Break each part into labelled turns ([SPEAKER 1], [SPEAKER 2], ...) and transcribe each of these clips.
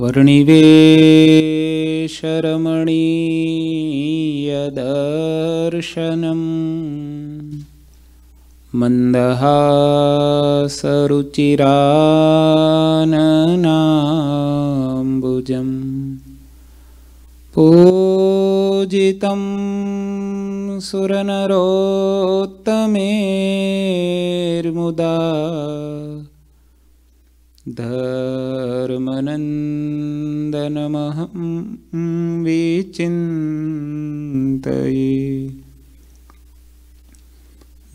[SPEAKER 1] वर्णिवेशरमणीयदर्शनम्। मन्दहासरुचिराननाम्बुजम्। पूजितं सुरनरोत्तमेर्मुदा धर्मनन्दनमहं विचिन्तये।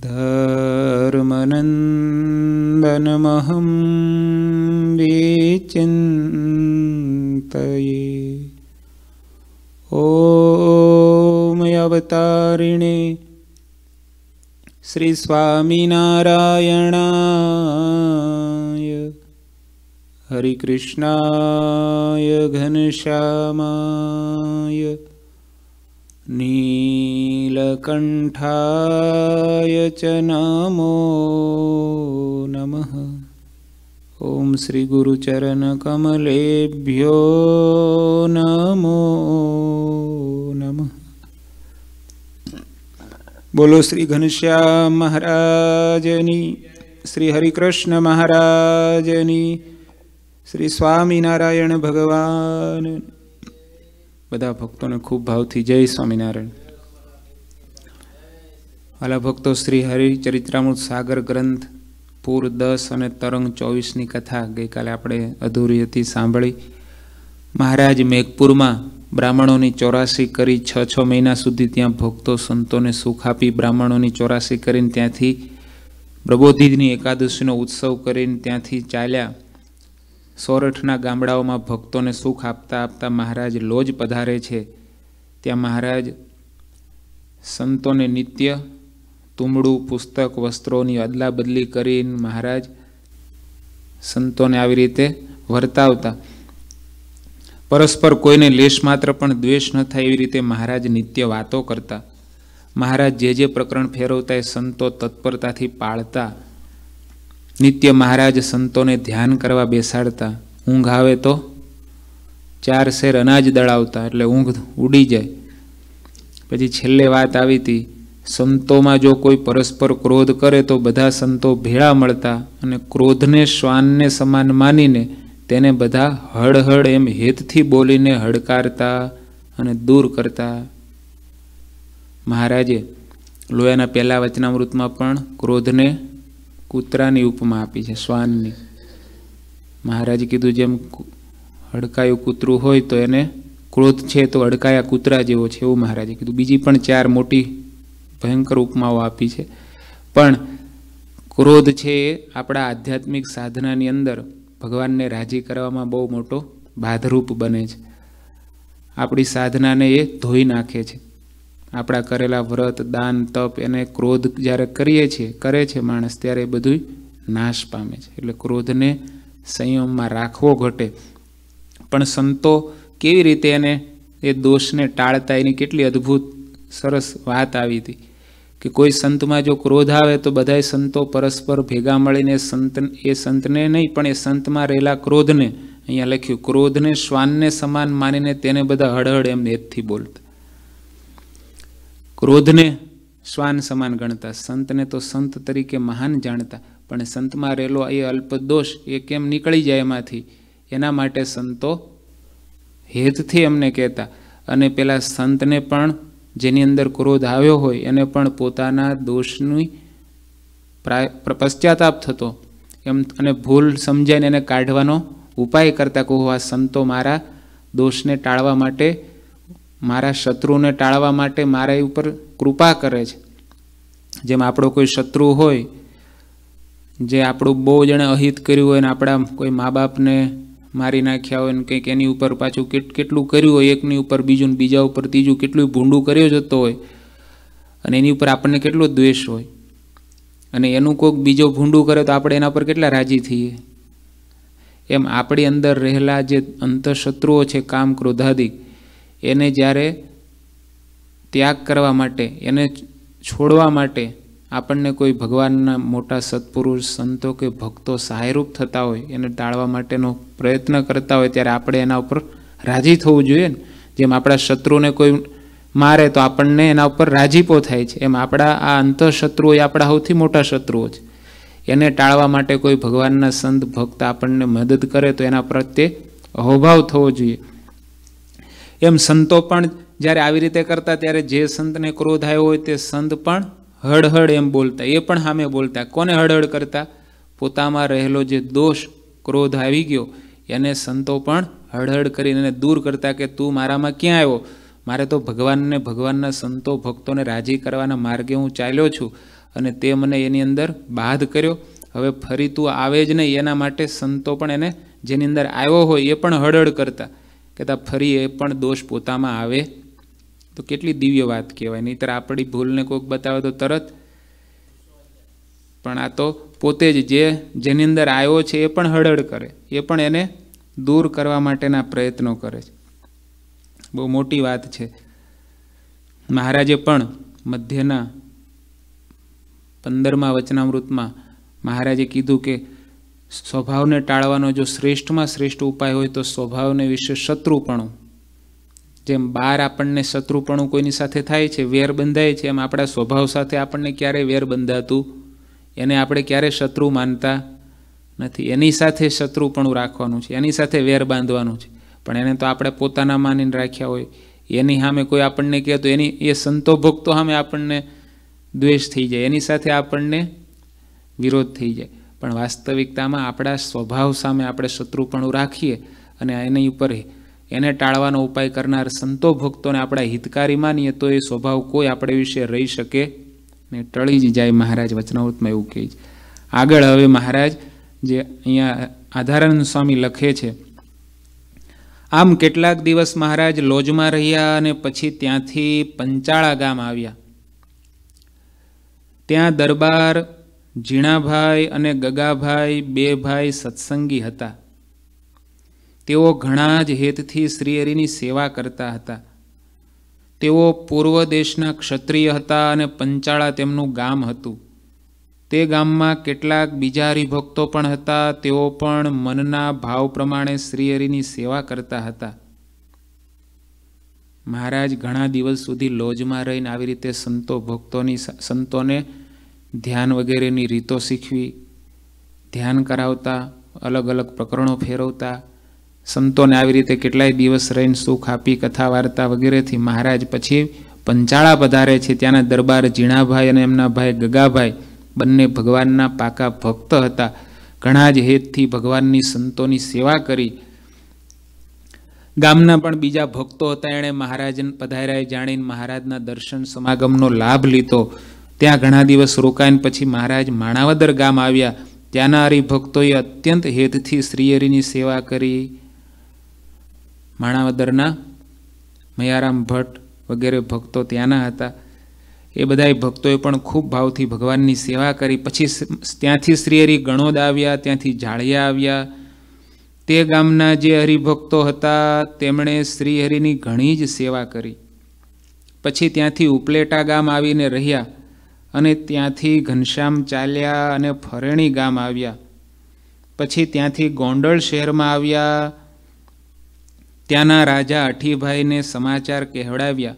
[SPEAKER 1] धर्मनन्दनमहं विचिन्तये। ॐ अवतारिणे श्रीस्वामिनारायणाय हरिकृष्णाय घनश्यामाय नीलकण्ठाय च नमो नमः ॐ श्रीगुरुचरणकमलेभ्यो नमो नमः બોલો શ્રી ઘનશ્યામ મહારાજની શ્રી હરિકૃષ્ણ મહારાજની શ્રી સ્વામિનારાયણ ભગવાન. બધા ભક્તોને ખૂબ ભાવથી જય સ્વામિનારાયણ. આલા ભક્તો શ્રી હરિચરિત્રામૃત સાગર ગ્રંથ, પૂર દસ અને તરંગ ચોવીસની કથા ગઈકાલે આપણે અધૂરી હતી સાંભળી. મહારાજ મેઘપુરમાં બ્રાહ્મણોની ચોરાસી કરી છ છ મહિના સુધી ત્યાં ભક્તો સંતોને સુખ આપી બ્રાહ્મણોની ચોરાસી કરીને ત્યાંથી પ્રબોધિની એકાદશીનો ઉત્સવ કરીને ત્યાંથી ચાલ્યા. સોરઠના ગામડાઓમાં ભક્તોને સુખ આપતા આપતા મહારાજ લોજ પધારે છે. ત્યાં મહારાજ સંતોને નિત્ય તુમડું પુસ્તક, વસ્ત્રોની અદલા બદલી કરીને મહારાજ સંતોને આવી રીતે વર્તાવતા. પરસ્પર કોઈને લેશ માત્ર પણ દ્વેષ ન થાય એવી રીતે મહારાજ નિત્ય વાતો કરતા. મહારાજ જે જે પ્રકરણ ફેરવતા એ સંતો તત્પરતાથી પાળતા. નિત્ય મહારાજ સંતોને ધ્યાન કરવા બેસાડતા, ઊંઘ આવે તો ચાર શેર અનાજ દળાવતા, એટલે ઊંઘ ઉડી જાય. પછી છેલ્લે વાત આવી હતી, સંતોમાં જો કોઈ પરસ્પર ક્રોધ કરે તો બધા સંતો ભેળા મળતા અને ક્રોધને, શ્વાનને સમાન માનીને તેને બધા હળહળ એમ હેતથી બોલીને હડકારતા અને દૂર કરતા. મહારાજે લોયાના પહેલા વચનામૃતમાં પણ ક્રોધને કૂતરાની ઉપમા આપી છે, શ્વાનની. મહારાજે કીધું, જેમ હડકાયું કૂતરું હોય તો એને ક્રોધ છે તો અડકાયા કૂતરા જેવો છે એવું મહારાજે કીધું. બીજી પણ ચાર મોટી ભયંકર ઉપમાઓ આપી છે. પણ ક્રોધ છે એ આપણા આધ્યાત્મિક સાધનાની અંદર ભગવાનને રાજી કરવામાં બહુ મોટો બાધરૂપ બને છે. આપણી સાધનાને એ ધોઈ નાખે છે. આપણા કરેલા વ્રત, દાન, તપ એને ક્રોધ જ્યારે કરીએ છીએ, કરે છે માણસ, ત્યારે એ બધું નાશ પામે છે. એટલે ક્રોધને સંયમમાં રાખવો ઘટે. પણ સંતો કેવી રીતે એને એ દોષને ટાળતા? એની કેટલી અદ્ભુત, સરસ વાત આવી હતી કે કોઈ સંતમાં જો ક્રોધ આવે તો બધાય સંતો પરસ્પર ભેગા મળીને સંત, એ સંતને નહીં, પણ એ સંતમાં રહેલા ક્રોધને અહીંયા લખ્યું, ક્રોધને શ્વાનને સમાન માનીને તેને બધા હળહળ એમ નેતથી બોલતા. ક્રોધને શ્વાન સમાન ગણતા, સંતને તો સંત તરીકે મહાન જાણતા, પણ સંતમાં રહેલો એ અલ્પ દોષ એ કેમ નીકળી જાય એમાંથી? એના માટે સંતો હેતથી અમને કહેતા. અને પેલા સંતને પણ જેની અંદર ક્રોધ આવ્યો હોય, એને પણ પોતાના દોષની પશ્ચાતાપ થતો. એમ અને ભૂલ સમજાઈને એને કાઢવાનો ઉપાય કરતા કહું, આ સંતો મારા દોષને ટાળવા માટે મારા શત્રુને ટાળવા માટે મારા ઉપર કૃપા કરે છે. જેમ આપણો કોઈ શત્રુ હોય, જે આપણું બહુ જણે અહિત કર્યું હોય ને આપણા કોઈ મા બાપને મારી નાખ્યા હોય ને કંઈક એની ઉપર પાછું કેટલું કર્યું હોય, એકની ઉપર બીજું ને બીજા ઉપર ત્રીજું કેટલું ભૂંડું કર્યો જતો હોય અને એની ઉપર આપણને કેટલો દ્વેષ હોય અને એનું કોઈક બીજો ભૂંડું કરે તો આપણે એના પર કેટલા રાજી થઈએ? એમ આપણી અંદર રહેલા જે અંતઃશત્રુઓ છે, કામ ક્રોધાદિક એને જ્યારે ત્યાગ કરવા માટે, એને છોડવા માટે આપણને કોઈ ભગવાનના મોટા સત્પુરુષ, સંતો કે ભક્તો સહાયરૂપ થતા હોય, એને ટાળવા માટેનો પ્રયત્ન કરતા હોય, ત્યારે આપણે એના ઉપર રાજી થવું જોઈએ ને. જેમ આપણા શત્રુને કોઈ મારે તો આપણને એના ઉપર રાજીપો થાય છે. એમ આપણા આ અંતઃશત્રુઓ એ આપણા સૌથી મોટા શત્રુઓ છે. એને ટાળવા માટે કોઈ ભગવાનના સંત, ભક્ત આપણને મદદ કરે તો એના પ્રત્યે અહોભાવ થવો જોઈએ. એમ સંતો પણ જ્યારે આવી રીતે કરતા ત્યારે જે સંતને ક્રોધ આવ્યો હોય તે સંત પણ હળહળ એમ બોલતા, એ પણ સામે બોલતા. કોને હળહળ કરતા? પોતામાં રહેલો જે દોષ, ક્રોધ આવી ગયો, એને સંતો પણ હળહળ કરીને દૂર કરતા કે તું મારામાં ક્યાં આવ્યો? મારે તો ભગવાનને ભગવાનના સંતો, ભક્તોને રાજી કરવાના માર્ગે હું ચાલ્યો છું અને તે મને એની અંદર બાધ કર્યો. હવે ફરી તું આવે જ નહીં, એના માટે સંતો પણ એને જેની અંદર આવ્યો હોય એ પણ હળહળ કરતા. કહેતા ફરી એ પણ દોષ પોતામાં આવે, તો કેટલી દિવ્ય વાત કહેવાય. નહીંતર આપણી ભૂલને કોઈક બતાવે તો તરત. પણ આ તો પોતે જ જે જેની અંદર આવ્યો છે એ પણ હળહળ કરે. એ પણ એને દૂર કરવા માટેના પ્રયત્નો કરે છે. બહુ મોટી વાત છે. મહારાજે પણ મધ્યના પંદરમા વચનામૃતમાં મહારાજે કીધું કે સ્વભાવને ટાળવાનો જો શ્રેષ્ઠમાં શ્રેષ્ઠ ઉપાય હોય તો સ્વભાવને વિશે શત્રુપણું. જેમ બાર આપણને શત્રુપણું કોઈની સાથે થાય છે, વેર બંધાય છે, એમ આપણા સ્વભાવ સાથે આપણને ક્યારેય વેર બંધાતું? એને આપણે ક્યારેય શત્રુ માનતા નથી? એની સાથે શત્રુપણું રાખવાનું છે, એની સાથે વેર બાંધવાનું છે. પણ એને તો આપણે પોતાના માનીને રાખ્યા હોય. એની સામે કોઈ આપણને કહે તો એની, એ સંતો ભક્તો સામે આપણને દ્વેષ થઈ જાય. એની સાથે આપણને વિરોધ થઈ જાય. પણ વાસ્તવિકતામાં આપણા સ્વભાવ સામે આપણે શત્રુપણું રાખીએ અને એની ઉપર એને ટાળવાનો ઉપાય કરનાર સંતો ભક્તોને આપણા હિતકારી માનીએ તો એ સ્વભાવ કોઈ આપણે વિશે રહી શકે ને ટળી જ જાય મહારાજ વચનાવૃતમાં એવું કહે છે. આગળ હવે મહારાજ જે અહીંયા આધારાનંદ સ્વામી લખે છે, આમ કેટલાક દિવસ મહારાજ લોજમાં રહ્યા અને પછી ત્યાંથી પંચાળા ગામ આવ્યા. ત્યાં દરબાર ઝીણાભાઈ અને ગગાભાઈ બે ભાઈ સત્સંગી હતા. તેઓ ઘણા જ હેતથી શ્રીહરિની સેવા કરતા હતા. તેઓ પૂર્વ દેશના ક્ષત્રિય હતા અને પંચાળા તેમનું ગામ હતું. તે ગામમાં કેટલાક બીજા હરિભક્તો પણ હતા, તેઓ પણ મનના ભાવ પ્રમાણે શ્રીહરિની સેવા કરતા હતા. મહારાજ ઘણા દિવસ સુધી લોજમાં રહીને આવી રીતે સંતો ભક્તોની સંતોને ધ્યાન વગેરેની રીતો શીખવી, ધ્યાન કરાવતા, અલગ અલગ પ્રકરણો ફેરવતા, સંતોને આવી રીતે કેટલાય દિવસ રહીને સુખ આપી, કથા વાર્તા વગેરેથી મહારાજ પછી પંચાળા પધારે છે ત્યાંના દરબાર ઝીણાભાઈ અને એમના ભાઈ ગગાભાઈ, બંને ભગવાનના પાકા ભક્ત હતા. ઘણા જ હેતથી ભગવાનની સંતોની સેવા કરી. ગામના પણ બીજા ભક્તો હતા. એણે મહારાજ પધાર્યા જાણીને મહારાજના દર્શન સમાગમનો લાભ લીધો. ત્યાં ઘણા દિવસ રોકાઈને પછી મહારાજ માણાવદર ગામ આવ્યા. ત્યાંના હરિભક્તોએ અત્યંત હેતથી શ્રીહરિની સેવા કરી. માણાવદરના મયારામ ભટ્ટ વગેરે ભક્તો ત્યાંના હતા. એ બધા ભક્તોએ પણ ખૂબ ભાવથી ભગવાનની સેવા કરી. પછી ત્યાંથી શ્રીહરિ ગણોદ આવ્યા, ત્યાંથી જાળિયા આવ્યા. તે ગામના જે હરિભક્તો હતા, તેમણે શ્રીહરિની ઘણી જ સેવા કરી. પછી ત્યાંથી ઉપલેટા ગામ આવીને રહ્યા. અને ત્યાંથી ઘનશ્યામ ચાલ્યા અને ફરેણી ગામ આવ્યા. પછી ત્યાંથી ગોંડલ શહેરમાં આવ્યા. ત્યાંના રાજા અઠીભાઈને સમાચાર કહેવડાવ્યા.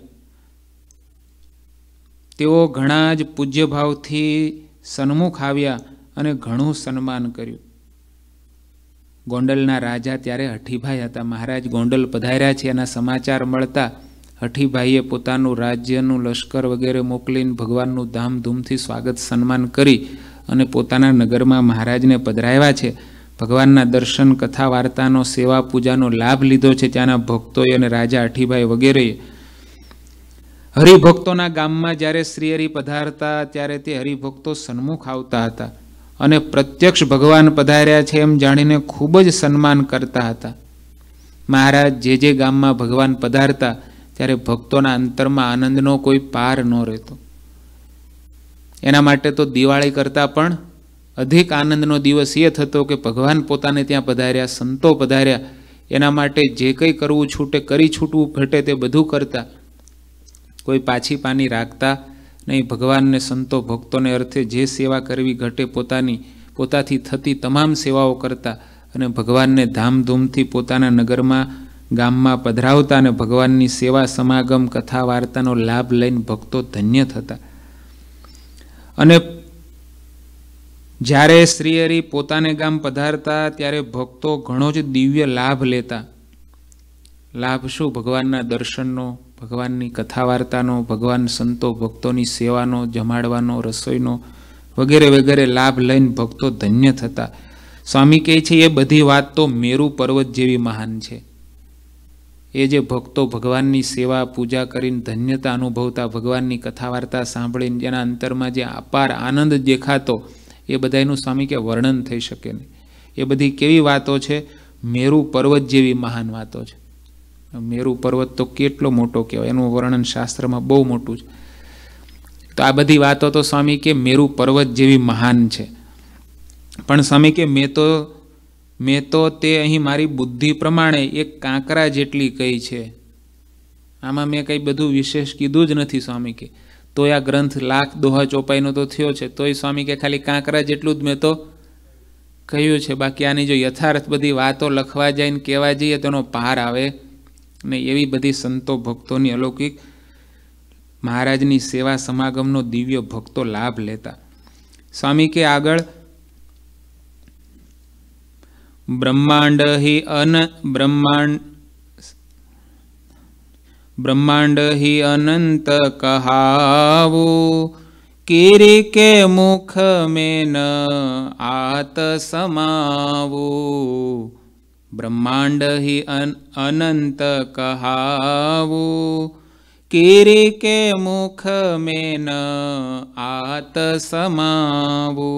[SPEAKER 1] તેઓ ઘણા જ પૂજ્યભાવથી સન્મુખ આવ્યા અને ઘણું સન્માન કર્યું. ગોંડલના રાજા ત્યારે હઠીભાઈ હતા. મહારાજ ગોંડલ પધાર્યા છે એના સમાચાર મળતા હઠીભાઈએ પોતાનું રાજ્યનું લશ્કર વગેરે મોકલીને ભગવાનનું ધામધૂમથી સ્વાગત સન્માન કરી અને પોતાના નગરમાં મહારાજને પધરાવ્યા છે. ભગવાનના દર્શન, કથા, વાર્તાનો, સેવા, પૂજાનો લાભ લીધો છે ત્યાંના ભક્તોએ અને રાજા અઠીભાઈ વગેરેએ. હરિભક્તોના ગામમાં જ્યારે શ્રીહરિ પધારતા ત્યારે તે હરિભક્તો સન્મુખ આવતા હતા અને પ્રત્યક્ષ ભગવાન પધાર્યા છે એમ જાણીને ખૂબ જ સન્માન કરતા હતા. મહારાજ જે જે ગામમાં ભગવાન પધારતા ત્યારે ભક્તોના અંતરમાં આનંદનો કોઈ પાર ન રહેતો. એના માટે તો દિવાળી કરતાં પણ અધિક આનંદનો દિવસ એ થતો કે ભગવાન પોતાને ત્યાં પધાર્યા, સંતો પધાર્યા, એના માટે જે કંઈ કરવું છૂટે, કરી છૂટવું ઘટે તે બધું કરતા. કોઈ પાછી પાની રાખતા નહીં, ભગવાનને, સંતો, ભક્તોને અર્થે જે સેવા કરવી ઘટે પોતાની, પોતાથી થતી તમામ સેવાઓ કરતા અને ભગવાનને ધામધૂમથી પોતાના નગરમાં ગામમાં પધરાવતા અને ભગવાનની સેવા, સમાગમ, કથા, વાર્તાનો લાભ લઈને ભક્તો ધન્ય થતા. અને જ્યારે શ્રીહરિ પોતાને ગામ પધારતા, ત્યારે ભક્તો ઘણો જ દિવ્ય લાભ લેતા. લાભ શું? ભગવાનના દર્શનનો, ભગવાનની કથા વાર્તાનો, ભગવાન સંતો ભક્તોની સેવાનો, જમાડવાનો, રસોઈનો વગેરે વગેરે લાભ લઈને ભક્તો ધન્ય થતા. સ્વામી કહે છે, એ બધી વાત તો મેરુ પર્વત જેવી મહાન છે. એ જે ભક્તો ભગવાનની સેવા, પૂજા કરીને ધન્યતા અનુભવતા, ભગવાનની કથા વાર્તા સાંભળીને જેના અંતરમાં જે અપાર આનંદ દેખાતો, એ બધાનું સ્વામી કે વર્ણન થઈ શકે નહીં. એ બધી કેવી વાતો છે? મેરુ પર્વત જેવી મહાન વાતો છે. મેરુ પર્વત તો કેટલો મોટો કહેવાય, એનું વર્ણન શાસ્ત્રમાં બહુ મોટું છે. તો આ બધી વાતો તો સ્વામી કે મેરુ પર્વત જેવી મહાન છે. પણ સ્વામી કે મેં તો મેં તો તે અહીં મારી બુદ્ધિ પ્રમાણે એક કાંકરા જેટલી કહી છે. આમાં મેં કંઈ બધું વિશેષ કીધું જ નથી સ્વામી કે. તોય આ ગ્રંથ લાખ દોહા ચોપાઈનો તો થયો છે, તોય સ્વામી કે ખાલી કાંકરા જેટલું જ મેં તો કહ્યું છે. બાકી આની જો યથાર્થ બધી વાતો લખવા જાય ને કહેવા જઈએ તેનો પાર આવે. ને એવી બધી સંતો ભક્તોની અલૌકિક મહારાજની સેવા સમાગમનો દિવ્ય ભક્તો લાભ લેતા. સ્વામી કે આગળ ब्रह्माण्ड हि ब्रह्माण्ड ब्रह्माण्ड हि अनन्त कहा आतसमाव ब्रह्माण्ड हि अनन्त मुख में न आत समावो।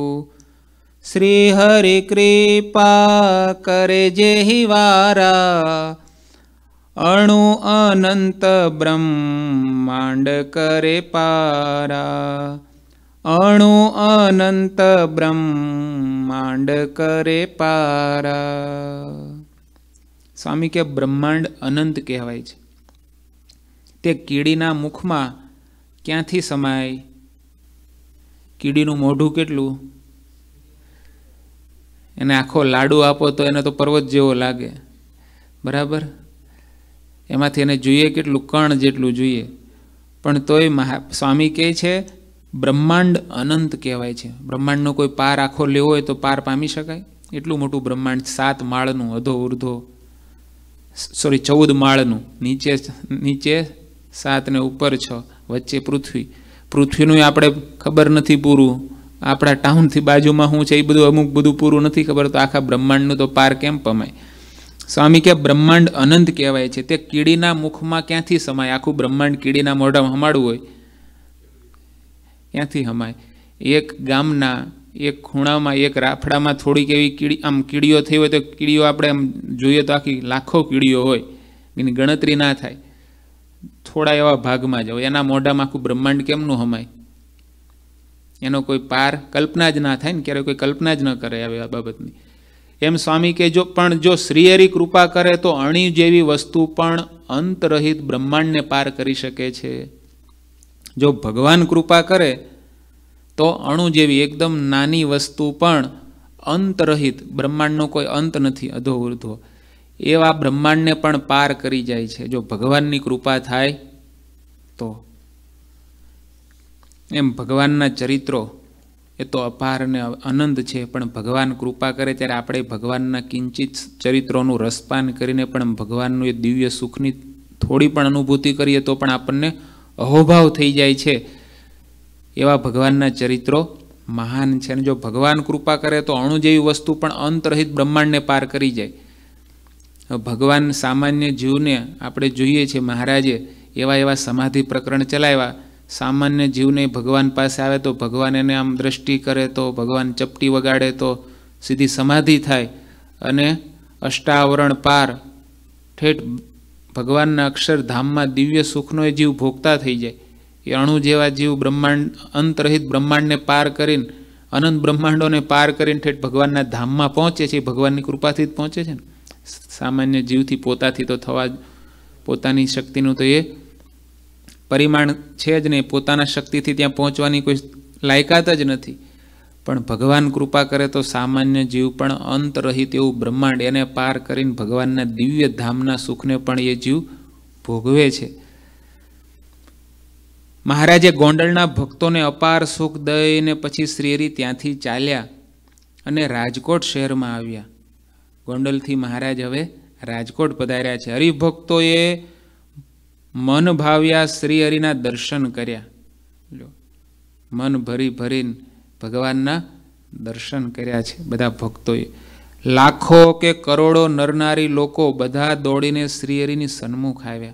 [SPEAKER 1] શ્રી હરિ કૃપા કરે જે વારા. અણુ અનંત બ્રહ્માંડ કરે પારા. અણુ અનંત બ્રહ્માંડ કરે પારા. સ્વામી કે બ્રહ્માંડ અનંત કહેવાય છે. તે કીડીના મુખમાં ક્યાંથી સમાય? કીડીનું મોઢું કેટલું? એને આખો લાડુ આપો તો એને તો પર્વત જેવો લાગે. બરાબર? એમાંથી એને જોઈએ કેટલું, કણ જેટલું જોઈએ. પણ તોય મહા, સ્વામી કહે છે, બ્રહ્માંડ અનંત કહેવાય છે. બ્રહ્માંડનો કોઈ પાર આખો લેવો હોય તો પાર પામી શકાય. એટલું મોટું બ્રહ્માંડ, સાત માળનું, અધો ઉર્ધો સોરી, ચૌદ માળનું, નીચે નીચે સાત ને ઉપર છ, વચ્ચે પૃથ્વી. પૃથ્વીનું આપણે ખબર નથી પૂરું. આપણા ટાઉનથી બાજુમાં શું છે, એ બધું અમુક બધું પૂરું નથી ખબર, તો આખા બ્રહ્માંડનું તો પાર કેમ પમાય સ્વામી કે બ્રહ્માંડ અનંત કહેવાય છે, તે કીડીના મુખમાં ક્યાંથી સમાય? આખું બ્રહ્માંડ કીડીના મોઢામાં હમાડવું હોય. ક્યાંથી હમાય? એક ગામના, એક ખૂણામાં, એક રાફડામાં થોડીક એવી કીડી, આમ કીડીઓ થઈ હોય તો કીડીઓ આપણે આમ જોઈએ તો આખી લાખો કીડીઓ હોય, એની ગણતરી ના થાય. થોડા એવા ભાગમાં જાઓ, એના મોઢામાં આખું બ્રહ્માંડ કેમનું હમાય? એનો કોઈ પાર કલ્પના જ ના થાય ને ક્યારે કોઈ કલ્પના જ ન કરે આવી આ બાબતની. એમ સ્વામી કે જો, પણ જો શ્રીહરી કૃપા કરે તો અણી જેવી વસ્તુ પણ અંતરહિત બ્રહ્માંડને પાર કરી શકે છે. જો ભગવાન કૃપા કરે તો અણુ જેવી એકદમ નાની વસ્તુ પણ અંતરહિત, બ્રહ્માંડનો કોઈ અંત નથી અધો ઉર્ધો એવા બ્રહ્માંડને પણ પાર કરી જાય છે. જો ભગવાનની કૃપા થાય તો એમ ભગવાનના ચરિત્રો એ તો અપાર અને અનંત છે, પણ ભગવાન કૃપા કરે ત્યારે આપણે ભગવાનના કિંચિત ચરિત્રોનું રસપાન કરીને પણ ભગવાનનું એ દિવ્ય સુખની થોડી પણ અનુભૂતિ કરીએ તો પણ આપણને અહોભાવ થઈ જાય છે. એવા ભગવાનના ચરિત્રો મહાન છે અને જો ભગવાન કૃપા કરે તો અણુ જેવી વસ્તુ પણ અંતરહિત બ્રહ્માંડને પાર કરી જાય. ભગવાન સામાન્ય જીવને આપણે જોઈએ છીએ મહારાજે એવા એવા સમાધિ પ્રકરણ ચલાવ્યા. સામાન્ય જીવને ભગવાન પાસે આવે તો ભગવાન એને આમ દ્રષ્ટિ કરે તો ભગવાન ચપટી વગાડે તો સીધી સમાધિ થાય અને અષ્ટાવરણ પાર ઠેઠ ભગવાનના અક્ષરધામમાં દિવ્ય સુખનો એ જીવ ભોગતા થઈ જાય. એ અણુ જેવા જીવ બ્રહ્માંડ, અંતરહિત બ્રહ્માંડને પાર કરીને, અનંત બ્રહ્માંડોને પાર કરીને ઠેઠ ભગવાનના ધામમાં પહોંચે છે ભગવાનની કૃપાથી જ પહોંચે છે ને? સામાન્ય જીવથી પોતાથી તો થવા પોતાની શક્તિનું તો એ પરિમાણ છે જ નહીં. પોતાના શક્તિથી ત્યાં પહોંચવાની કોઈ લાયકાત જ નથી. પણ ભગવાન કૃપા કરે તો સામાન્ય જીવ પણ અંત રહિત એવું બ્રહ્માંડ એને પાર કરીને ભગવાનના દિવ્ય ધામના સુખને પણ એ જીવ ભોગવે છે. મહારાજે ગોંડલના ભક્તોને અપાર સુખ દઈને પછી શ્રીહરિ ત્યાંથી ચાલ્યા અને રાજકોટ શહેરમાં આવ્યા. ગોંડલથી મહારાજ હવે રાજકોટ પધાર્યા છે. હરિભક્તોએ મન ભાવ્યા શ્રીહરિના દર્શન કર્યા. મન ભરી ભરીને ભગવાનના દર્શન કર્યા છે બધા ભક્તોએ. લાખો કે કરોડો નરનારી લોકો બધા દોડીને શ્રીહરિની સન્મુખ આવ્યા.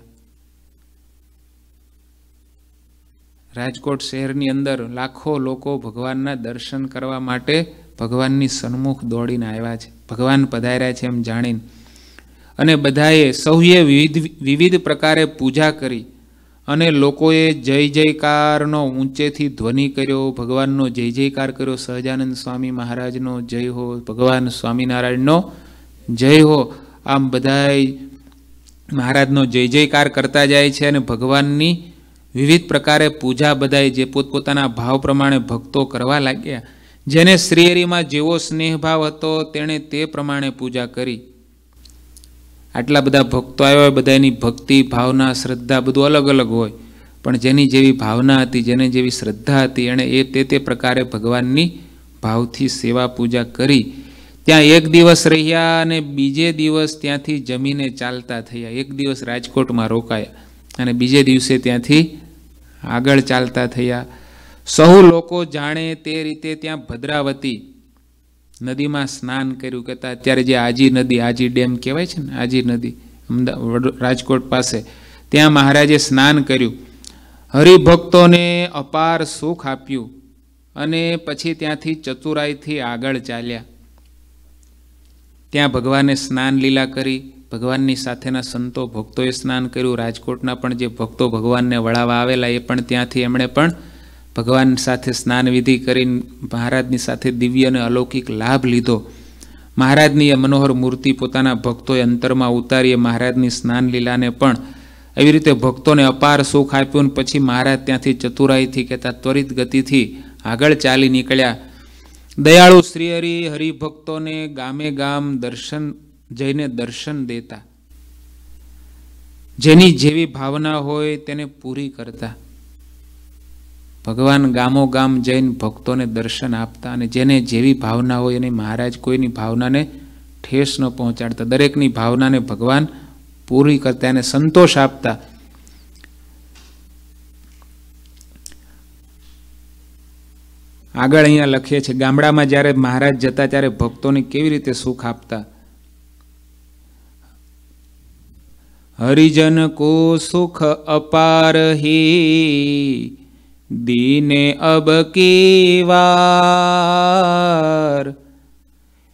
[SPEAKER 1] રાજકોટ શહેરની અંદર લાખો લોકો ભગવાનના દર્શન કરવા માટે ભગવાનની સન્મુખ દોડીને આવ્યા છે. ભગવાન પધાર્યા છે એમ જાણીને. અને બધાએ સૌએ વિવિધ વિવિધ પ્રકારે પૂજા કરી અને લોકોએ જય જયકારનો ઊંચેથી ધ્વનિ કર્યો, ભગવાનનો જય જયકાર કર્યો, સહજાનંદ સ્વામી મહારાજનો જય હો, ભગવાન સ્વામિનારાયણનો જય હો, આમ બધાએ મહારાજનો જય જયકાર કરતા જાય છે અને ભગવાનની વિવિધ પ્રકારે પૂજા બધાએ જે પોતપોતાના ભાવ પ્રમાણે ભક્તો કરવા લાગ્યા. જેને શ્રીહરિમાં જેવો સ્નેહભાવ હતો, તેણે તે પ્રમાણે પૂજા કરી. આટલા બધા ભક્તો આવ્યા હોય, બધાની ભક્તિ, ભાવના, શ્રદ્ધા બધું અલગ અલગ હોય. પણ જેની જેવી ભાવના હતી, જેને જેવી શ્રદ્ધા હતી, એણે એ તે તે પ્રકારે ભગવાનની ભાવથી સેવા પૂજા કરી. ત્યાં એક દિવસ રહ્યા અને બીજે દિવસ ત્યાંથી જમીને ચાલતા થયા. એક દિવસ રાજકોટમાં રોકાયા અને બીજે દિવસે ત્યાંથી આગળ ચાલતા થયા. સહુ લોકો જાણે તે રીતે ત્યાં ભદ્રાવતી નદીમાં સ્નાન કર્યું કહેતા અત્યારે જે આજી નદી, આજી ડેમ કહેવાય છે ને, આજી નદી અમદાવાદ રાજકોટ પાસે, ત્યાં મહારાજે સ્નાન કર્યું. હરિભક્તોને અપાર સુખ આપ્યું અને પછી ત્યાંથી ચતુરાઈથી આગળ ચાલ્યા. ત્યાં ભગવાને સ્નાન લીલા કરી, ભગવાનની સાથેના સંતો ભક્તોએ સ્નાન કર્યું. રાજકોટના પણ જે ભક્તો ભગવાનને વળાવવા આવેલા એ પણ ત્યાંથી એમણે પણ ભગવાન સાથે સ્નાન વિધિ કરીને મહારાજની સાથે દિવ્ય અને અલૌકિક લાભ લીધો. મહારાજની એ મનોહર મૂર્તિ પોતાના ભક્તોએ અંતરમાં ઉતારીએ મહારાજની સ્નાન લીલાને પણ એવી રીતે ભક્તોને અપાર સુખ આપ્યું પછી મહારાજ ત્યાંથી ચતુરાઈથી કહેતા ત્વરિત ગતિથી આગળ ચાલી નીકળ્યા. દયાળુ શ્રી હરિ હરિભક્તોને ગામે ગામ દર્શન જઈને દર્શન દેતા. જેની જેવી ભાવના હોય તેને પૂરી કરતા. ભગવાન ગામો ગામ જઈને ભક્તોને દર્શન આપતા અને જેને જેવી ભાવના હોય એની મહારાજ કોઈની ભાવનાને ઠેસ ન પહોંચાડતા. દરેકની ભાવનાને ભગવાન પૂરી કરતા એને સંતોષ આપતા. આગળ અહીંયા લખીએ છીએ ગામડામાં જ્યારે મહારાજ જતા ત્યારે ભક્તોને કેવી રીતે સુખ આપતા? હરિજન કો સુખ અપાર હી દીને અબ કી વાર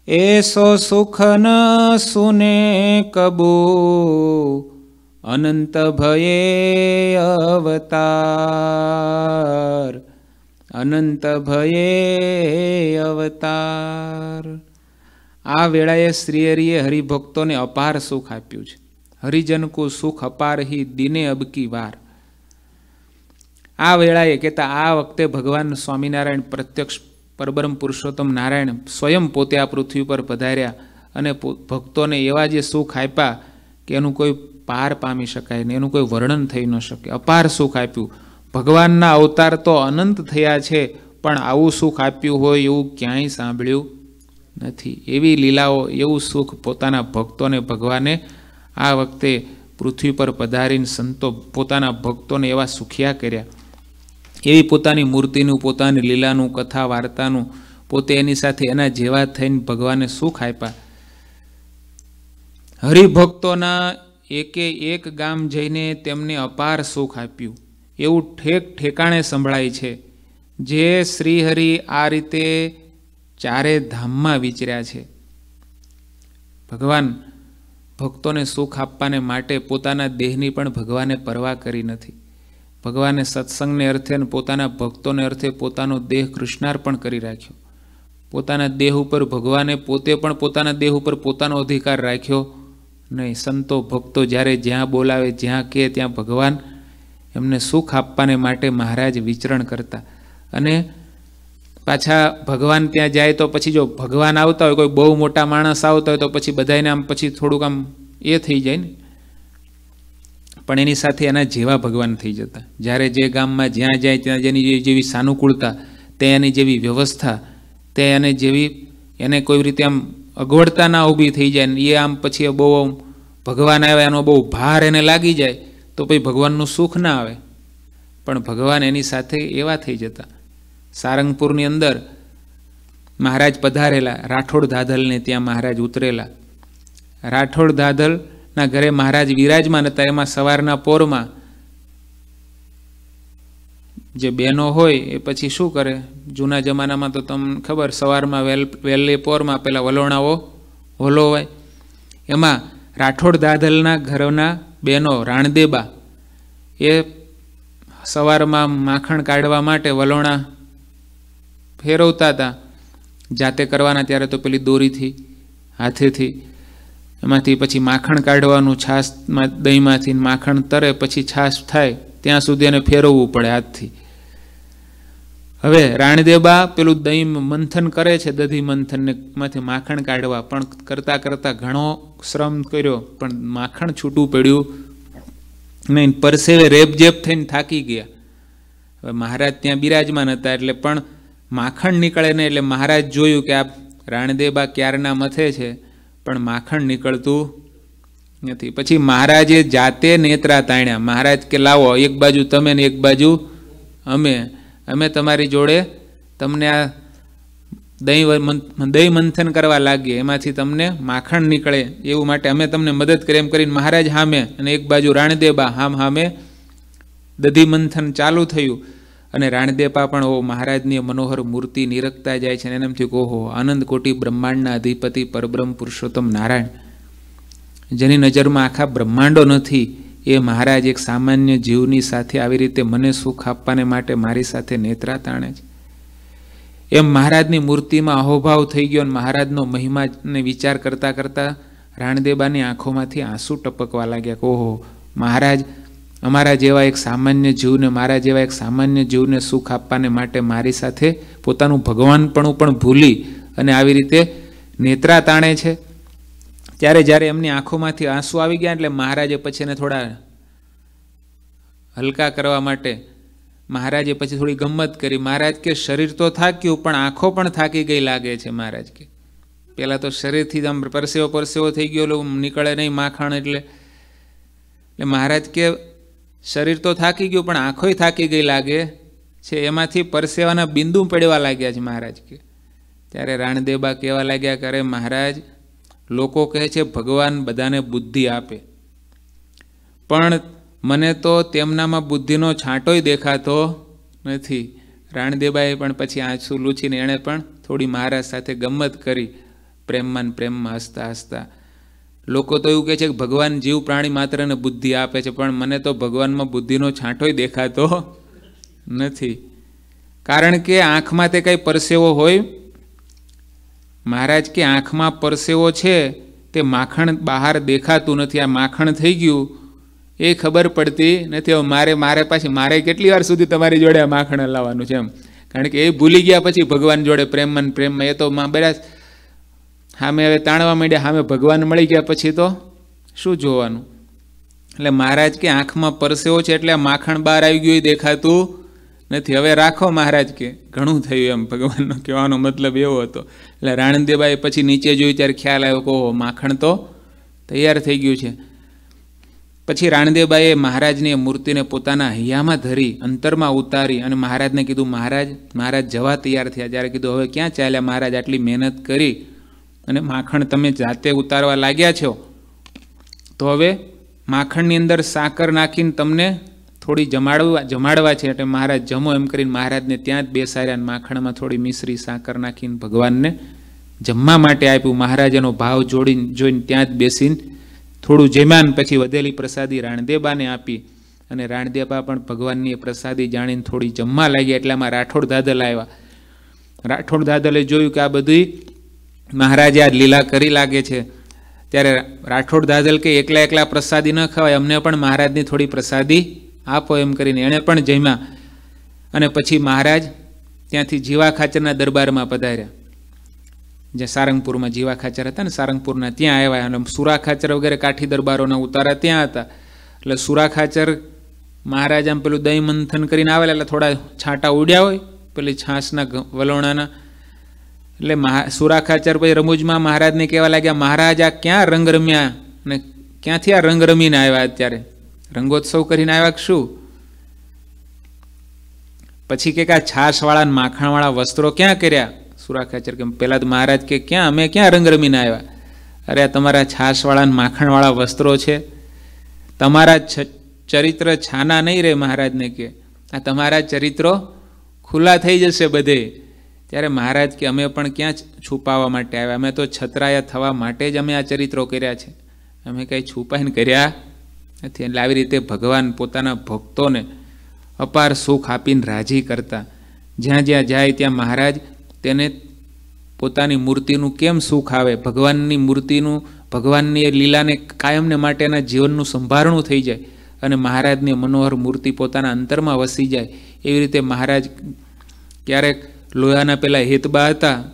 [SPEAKER 1] એસો સુખ ન સુને કબો અનંત ભયે અવતાર અનંત ભયે અવતાર આ વેળાએ શ્રીહરિએ હરિભક્તોને અપાર સુખ આપ્યું છે. હરિજન કો સુખ અપાર હી, દિને અબકી વાર. આ વેળાએ કહેતા, આ વખતે ભગવાન સ્વામિનારાયણ પ્રત્યક્ષ પરબ્રહ્મ પુરુષોત્તમ નારાયણ સ્વયં પોતે આ પૃથ્વી પર પધાર્યા અને ભક્તોને એવા જે સુખ આપ્યા કે એનું કોઈ પાર પામી શકાય ને એનું કોઈ વર્ણન થઈ ન શકે. અપાર સુખ આપ્યું. ભગવાનના અવતાર તો અનંત થયા છે, પણ આવું સુખ આપ્યું હોય એવું ક્યાંય સાંભળ્યું નથી. એવી લીલાઓ, એવું સુખ પોતાના ભક્તોને, ભગવાને આ વખતે પૃથ્વી પર પધારીને સંતો પોતાના ભક્તોને એવા સુખિયા કર્યા. એવી પોતાની મૂર્તિનું, પોતાની લીલાનું, કથા, વાર્તાનું, પોતે એની સાથે એના જેવા થઈને ભગવાને સુખ આપ્યા. હરિભક્તોના એકે એક ગામ જઈને તેમને અપાર સુખ આપ્યું. એવું ઠેક ઠેકાણે સંભળાય છે જે શ્રીહરિ આ રીતે ચારે ધામમાં વિચર્યા છે. ભગવાન ભક્તોને સુખ આપવાને માટે પોતાના દેહની પણ ભગવાને પરવા કરી નથી. ભગવાને સત્સંગને અર્થે અને પોતાના ભક્તોને અર્થે પોતાનો દેહ કૃષ્ણાર્પણ કરી રાખ્યો. પોતાના દેહ ઉપર ભગવાને પોતે પણ પોતાના દેહ ઉપર પોતાનો અધિકાર રાખ્યો. નહીં, સંતો ભક્તો જ્યારે જ્યાં બોલાવે, જ્યાં કહે, ત્યાં ભગવાન એમને સુખ આપવાને માટે મહારાજ વિચરણ કરતા. અને પાછા ભગવાન ત્યાં જાય તો પછી જો ભગવાન આવતા હોય, કોઈ બહુ મોટા માણસ આવતા હોય તો પછી બધાને આમ પછી થોડુંક આમ એ થઈ જાય ને. પણ એની સાથે એના જેવા ભગવાન થઈ જતા. જ્યારે જે ગામમાં જ્યાં જાય ત્યાં જેની જેવી સાનુકૂળતા, તે એની જેવી વ્યવસ્થા, તે એને જેવી એને કોઈ રીતે આમ અગવડતા ના ઊભી થઈ જાય ને એ આમ પછી બહુ ભગવાન આવે એનો બહુ ભાર એને લાગી જાય, તો પછી ભગવાનનું સુખ ના આવે. પણ ભગવાન એની સાથે એવા થઈ જતા. સારંગપુરની અંદર મહારાજ પધારેલા, રાઠોડ ધાધલને ત્યાં મહારાજ ઉતરેલા. રાઠોડ દાદલના ઘરે મહારાજ વિરાજમાન હતા, એમાં સવારના પોરમાં જે બહેનો હોય એ પછી શું કરે? જૂના જમાનામાં તો તમને ખબર, સવારમાં વેલ વહેલી પોરમાં પેલા વલોણાઓ હોલોવાય એમાં રાઠોડ દાદલના ઘરના બહેનો રાણદેબા એ સવારમાં માખણ કાઢવા માટે વલોણા ફેરવતા હતા. જાતે કરવાના ત્યારે તો પેલી દોરીથી, હાથેથી એમાંથી પછી માખણ કાઢવાનું છાશમાં દહીંમાંથી માખણ તરે, પછી છાશ થાય, ત્યાં સુધી એને ફેરવવું પડે હાથથી. હવે રાણદેબા પેલું દહીં મંથન કરે છે, દધી મંથનને માંથી માખણ કાઢવા, પણ કરતાં કરતાં ઘણો શ્રમ કર્યો, પણ માખણ છૂટું પડ્યું નહીં, પરસેવે રેપજેપ થઈને થાકી ગયા. હવે મહારાજ ત્યાં બિરાજમાન હતા, એટલે પણ માખણ નીકળે નહીં, એટલે મહારાજ જોયું કે આ રાણદેબા ક્યારના મથે છે પણ માખણ નીકળતું નથી. પછી મહારાજે જાતે નેત્રા તાણ્યા. મહારાજ કે, લાવો, એક બાજુ તમે ને એક બાજુ અમે. અમે તમારી જોડે તમને આ દહીં દહીં મંથન કરવા લાગીએ. એમાંથી તમને માખણ નીકળે. એવું માટે અમે તમને મદદ કરીએ એમ કરીને મહારાજ હામે અને એક બાજુ રાણદેબા હામ હામે દધી મંથન ચાલુ થયું. અને રાણદેપા પણ ઓ મહારાજની મનોહર મૂર્તિ નિરખતા જાય છે અને એનામથી ઓહો આનંદ કોટી બ્રહ્માંડના અધિપતિ પરબ્રહ્મ પુરુષોત્તમ નારાયણ. જેની નજરમાં આખા બ્રહ્માંડો નથી, એ મહારાજ એક સામાન્ય જીવની સાથે આવી રીતે મને સુખ આપવાને માટે મારી સાથે નેત્રા તાણે છે. એમ મહારાજની મૂર્તિમાં અહોભાવ થઈ ગયો અને મહારાજનો મહિમાને વિચાર કરતાં કરતાં રાણદેબાની આંખોમાંથી આંસુ ટપકવા લાગ્યા. ઓહો મહારાજ અમારા જેવા એક સામાન્ય જીવને, મારા જેવા એક સામાન્ય જીવને સુખ આપવાને માટે મારી સાથે પોતાનું ભગવાનપણું પણ ભૂલી અને આવી રીતે નેત્રા તાણે છે. ત્યારે જ્યારે એમની આંખોમાંથી આંસુ આવી ગયા એટલે મહારાજે પછી એને થોડા હલકા કરવા માટે મહારાજે પછી થોડી ગમત કરી, મહારાજ કે શરીર તો થાક્યું, પણ આંખો પણ થાકી ગઈ લાગે છે મહારાજ કે. પહેલાં તો શરીરથી આમ પરસેવો પરસેવો થઈ ગયો નીકળે નહીં માખણ એટલે. એટલે મહારાજ કે શરીર તો થાકી ગયું, પણ આંખોય થાકી ગઈ લાગે છે. એમાંથી પરસેવાના બિંદુ પડવા લાગ્યા છે મહારાજ કે ત્યારે રાણદેબા કહેવા લાગ્યા કરે મહારાજ, લોકો કહે છે ભગવાન બધાને બુદ્ધિ આપે. પણ મને તો તેમનામાં બુદ્ધિનો છાંટોય દેખાતો નથી. રાણદેબાએ પણ પછી આંસુ લૂછીને એણે પણ થોડી મહારાજ સાથે ગમત કરી, પ્રેમમાં પ્રેમમાં હસતા હસતા લોકો તો એવું કહે છે કે ભગવાન જીવ, પ્રાણી માત્રને બુદ્ધિ આપે છે, પણ મને તો ભગવાનમાં બુદ્ધિનો છાંટોય દેખાતો નથી. કારણ કે આંખમાં તે કંઈ પરસેવો હોય? મહારાજ કે આંખમાં પરસેવો છે, તે માખણ બહાર દેખાતું નથી, આ માખણ થઈ ગયું. એ ખબર પડતી નથી, હવે મારે મારે પાછી, મારે કેટલી વાર સુધી તમારી જોડે આ માખણ લાવવાનું છે એમ. કારણ કે એ ભૂલી ગયા પછી ભગવાન જોડે પ્રેમમાં પ્રેમમાં એ તો બધા સામે હવે તાણવા માંડ્યા સામે ભગવાન મળી ગયા પછી તો શું જોવાનું? એટલે મહારાજ કે આંખમાં પરસેવો છે એટલે માખણ બહાર આવી ગયું દેખાતું નથી. હવે રાખો મહારાજ કે, ઘણું થયું એમ, ભગવાનનો કહેવાનો મતલબ એવો હતો. એટલે રાણદેબાએ પછી નીચે જોયું ત્યારે ખ્યાલ આવ્યો કહો માખણ તો તૈયાર થઈ ગયું છે. પછી રાણદેવબાઈએ મહારાજની મૂર્તિને પોતાના હૈયામાં ધરી, અંતરમાં ઉતારી અને મહારાજને કીધું, મહારાજ મહારાજ જવા તૈયાર થયા. જ્યારે કીધું, હવે ક્યાં ચાલ્યા? મહારાજ આટલી મહેનત કરી અને માખણ તમે જાતે ઉતારવા લાગ્યા છો, તો હવે માખણની અંદર સાકર નાખીને તમને થોડી જમાડવા જમાડવા છે. એટલે મહારાજ જમો એમ કરીને મહારાજને ત્યાં જ બેસાડ્યા અને માખણમાં થોડી મિશ્રી સાકર નાખીને ભગવાનને જમવા માટે આપ્યું. મહારાજનો ભાવ જોડીને, જોઈને ત્યાં જ બેસીને થોડું જમ્યાન પછી વધેલી પ્રસાદી રાણદેબાને આપી અને રાણદેબા પણ ભગવાનની પ્રસાદી જાણીને થોડી જમવા લાગી એટલામાં રાઠોડ દાદલ આવ્યા. રાઠોડ દાદલે જોયું કે આ બધી મહારાજે આ લીલા કરી લાગે છે. ત્યારે રાઠોડ દાદલ કે એકલા એકલા પ્રસાદી ન ખવાય, અમને પણ મહારાજની થોડી પ્રસાદી આપો એમ કરીને એણે પણ જમ્યા. અને પછી મહારાજ ત્યાંથી જીવા ખાચરના દરબારમાં પધાર્યા. જે સારંગપુરમાં જીવા ખાચર હતા ને સારંગપુરના ત્યાં આવ્યા અને સુરા ખાચર વગેરે કાઠી દરબારોના ઉતારા ત્યાં હતા. એટલે સુરા ખાચર મહારાજ આમ પેલું દહીં મંથન કરીને આવેલા, એટલે થોડા છાંટા ઉડ્યા હોય, પેલી છાસના વલોણાના એટલે મહા સુરા પછી રમૂજમાં મહારાજને કહેવા લાગ્યા, મહારાજ, આ ક્યાં રંગ રમ્યા? ને ક્યાંથી આ રંગ રમીને આવ્યા અત્યારે? રંગોત્સવ કરીને આવ્યા શું? પછી કે આ છાશવાળા માખણવાળા વસ્ત્રો ક્યાં કર્યા? સુરાખાચર કેમ પહેલાં તો મહારાજ કે, ક્યાં? અમે ક્યાં રંગ રમીને આવ્યા? અરે તમારા છાશવાળા માખણવાળા વસ્ત્રો છે. તમારા ચરિત્ર છાના નહીં રહે મહારાજને કે. આ તમારા ચરિત્રો ખુલ્લા થઈ જશે બધે. ત્યારે મહારાજ કે, અમે પણ ક્યાં છુપાવવા માટે આવ્યા? અમે તો છતરાયા થવા માટે જ અમે આ ચરિત્રો કર્યા છે. અમે કંઈ છુપાઈને કર્યા નથી. એટલે આવી રીતે ભગવાન પોતાના ભક્તોને અપાર સુખ આપીને રાજી કરતા. જ્યાં જ્યાં જાય ત્યાં મહારાજ તેને પોતાની મૂર્તિનું કેમ સુખ આવે? ભગવાનની મૂર્તિનું, ભગવાનની એ લીલાને કાયમને માટેના જીવનનું સંભારણું થઈ જાય અને મહારાજની મનોહર મૂર્તિ પોતાના અંતરમાં વસી જાય. એવી રીતે મહારાજ ક્યારેક લોહાના પેલા હેતબા હતા.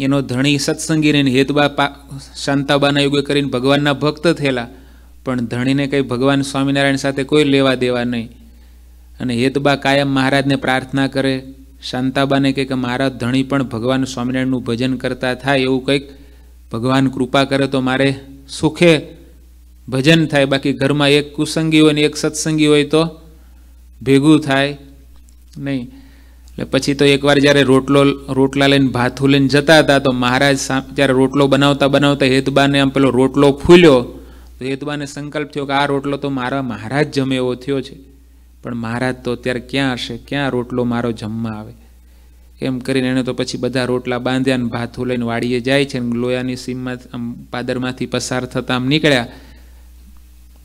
[SPEAKER 1] એનો ધણી સત્સંગીને હેતબા શાંતાબાના યુગે કરીને ભગવાનના ભક્ત થયેલા. પણ ધણીને કંઈ ભગવાન સ્વામિનારાયણ સાથે કોઈ લેવા દેવા નહીં. અને હેતબા કાયમ મહારાજને પ્રાર્થના કરે. શાંતાબાને કહે કે મારા ધણી પણ ભગવાન સ્વામિનારાયણનું ભજન કરતા થાય એવું કંઈક. ભગવાન કૃપા કરે તો મારે સુખે ભજન થાય. બાકી ઘરમાં એક કુસંગી હોય ને એક સત્સંગી હોય તો ભેગું થાય નહીં. એટલે પછી તો એકવાર જ્યારે રોટલો, રોટલા લઈને ભાથું લઈને જતા હતા, તો મહારાજ જ્યારે રોટલો બનાવતા બનાવતા હેતબાને આમ પેલો રોટલો ફૂલ્યો તો હેતબાને સંકલ્પ થયો કે આ રોટલો તો મારા મહારાજ જમે એવો થયો છે. પણ મહારાજ તો અત્યારે ક્યાં હશે? ક્યાં રોટલો મારો જમવા આવે? એમ કરીને એને તો પછી બધા રોટલા બાંધ્યા અને ભાથું લઈને વાડીએ જાય છે લોયાની સીમમાં, આમ પાદરમાંથી પસાર થતા આમ નીકળ્યા.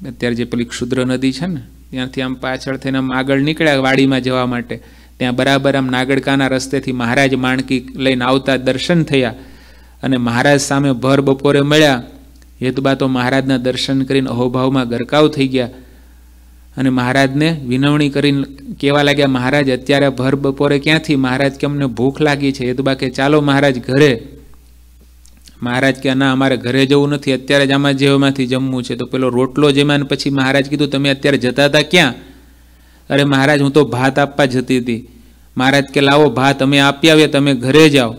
[SPEAKER 1] અત્યારે જે પેલી ક્ષુદ્ર નદી છે ને, ત્યાંથી આમ પાછળ થઈને આમ આગળ નીકળ્યા વાડીમાં જવા માટે. ત્યાં બરાબર આમ નાગડકાના રસ્તેથી મહારાજ માણકી લઈને આવતા દર્શન થયા અને મહારાજ સામે ભર બપોરે મળ્યા. હેતુબા તો મહારાજના દર્શન કરીને અહોભાવમાં ગરકાવ થઈ ગયા અને મહારાજને વિનવણી કરીને કહેવા લાગ્યા, મહારાજ, અત્યારે ભર બપોરે ક્યાંથી? મહારાજ, કે અમને ભૂખ લાગી છે. હેતુબા કે, ચાલો મહારાજ, ઘરે. મહારાજ કે, ના, અમારે ઘરે જવું નથી. અત્યારે જ આમાં જેમાંથી જમવું છે. તો પેલો રોટલો જેમાં પછી મહારાજ કીધું, તમે અત્યારે જતા હતા ક્યાં? અરે મહારાજ, હું તો ભાત આપવા જતી હતી. મહારાજ કે, લાવો ભાત, અમે આપી આવીએ, તમે ઘરે જાઓ.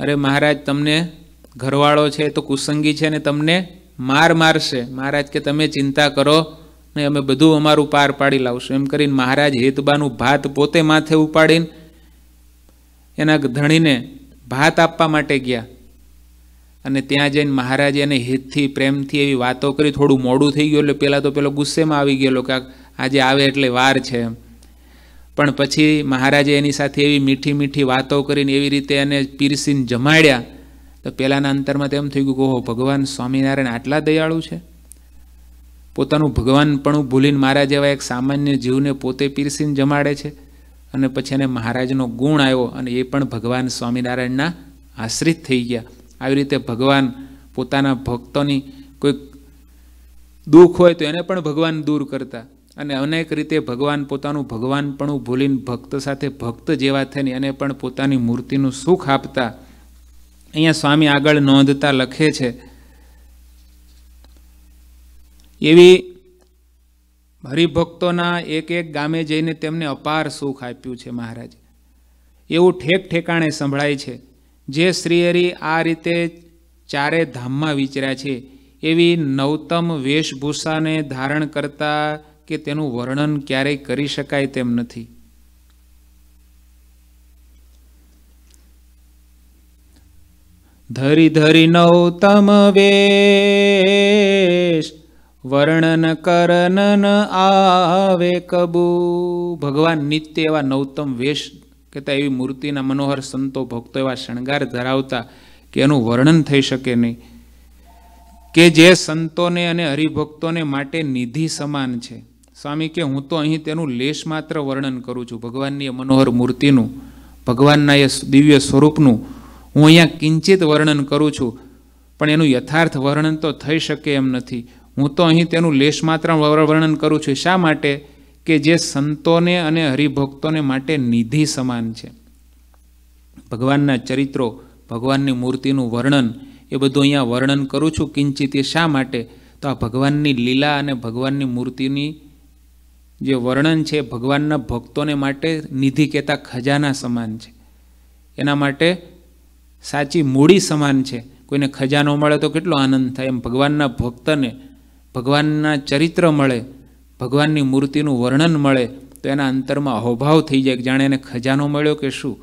[SPEAKER 1] અરે મહારાજ, તમને ઘરવાળો છે તો કુસંગી છે ને તમને માર મારશે. મહારાજ કે, તમે ચિંતા કરો ને અમે બધું અમારું પાર પાડી લાવશું. એમ કરીને મહારાજ હેતબાનું ભાત પોતે માથે ઉપાડીને એના ધણીને ભાત આપવા માટે ગયા. અને ત્યાં જઈને મહારાજે એને હિતથી, પ્રેમથી એવી વાતો કરી. થોડું મોડું થઈ ગયું એટલે પહેલાં તો પેલો ગુસ્સેમાં આવી ગયેલો કે આજે આવે એટલે વાર છે પણ પછી મહારાજે એની સાથે એવી મીઠી મીઠી વાતો કરીને એવી રીતે એને પીરસીને જમાડ્યા, તો પહેલાંના અંતરમાં તેમ થઈ ગયું કે ઓહો, ભગવાન સ્વામિનારાયણ આટલા દયાળુ છે? પોતાનું ભગવાનપણું ભૂલીને મારા જેવા એક સામાન્ય જીવને પોતે પીરસીને જમાડે છે? અને પછી એને મહારાજનો ગુણ આવ્યો અને એ પણ ભગવાન સ્વામિનારાયણના આશ્રિત થઈ ગયા. આવી રીતે ભગવાન પોતાના ભક્તોની કોઈ દુઃખ હોય તો એને પણ ભગવાન દૂર કરતા. અને અનેક રીતે ભગવાન પોતાનું ભગવાનપણું ભૂલીને ભક્ત સાથે ભક્ત જેવા થઈને એને પણ પોતાની મૂર્તિનું સુખ આપતા અહીંયા સ્વામી આગળ નોંધતા લખે છે. એવી હરિભક્તોના એક એક ગામે જઈને તેમને અપાર સુખ આપ્યું છે મહારાજ. એવું ઠેક ઠેકાણે સંભળાય છે. જે શ્રીહરિ આ રીતે ચારે ધામમાં વિચર્યા છે. એવી નવતમ વેશભૂષાને ધારણ કરતા કે તેનું વર્ણન ક્યારેય કરી શકાય તેમ નથી. ધરી ધરી નૌતમ વેશ, વર્ણન કરનન આવે કબુ. ભગવાન નિત્ય એવા નવતમ વેશ કહેતા એવી મૂર્તિના મનોહર સંતો, ભક્તો એવા શણગાર ધરાવતા કે એનું વર્ણન થઈ શકે નહીં. કે જે સંતોને અને હરિભક્તોને માટે નિધિ સમાન છે. સ્વામી કે, હું તો અહીં તેનું લેશ માત્ર વર્ણન કરું છું. ભગવાનની એ મનોહર મૂર્તિનું, ભગવાનના એ દિવ્ય સ્વરૂપનું હું અહીંયા કિંચિત વર્ણન કરું છું. પણ એનું યથાર્થ વર્ણન તો થઈ શકે એમ નથી. હું તો અહીં તેનું લેશ માત્ર વર્ણન કરું છું. શા માટે? કે જે સંતોને અને હરિભક્તોને માટે નિધિ સમાન છે. ભગવાનના ચરિત્રો, ભગવાનની મૂર્તિનું વર્ણન, એ બધું અહીંયા વર્ણન કરું છું કિંચિત. એ શા માટે? તો આ ભગવાનની લીલા અને ભગવાનની મૂર્તિની જે વર્ણન છે ભગવાનના ભક્તોને માટે નિધિ કહેતા ખજાના સમાન છે. એના માટે સાચી મૂડી સમાન છે. કોઈને ખજાનો મળે તો કેટલો આનંદ થાય. એમ ભગવાનના ભક્તને ભગવાનના ચરિત્ર મળે, ભગવાનની મૂર્તિનું વર્ણન મળે, તો એના અંતરમાં અહોભાવ થઈ જાય જાણે એને ખજાનો મળ્યો કે શું.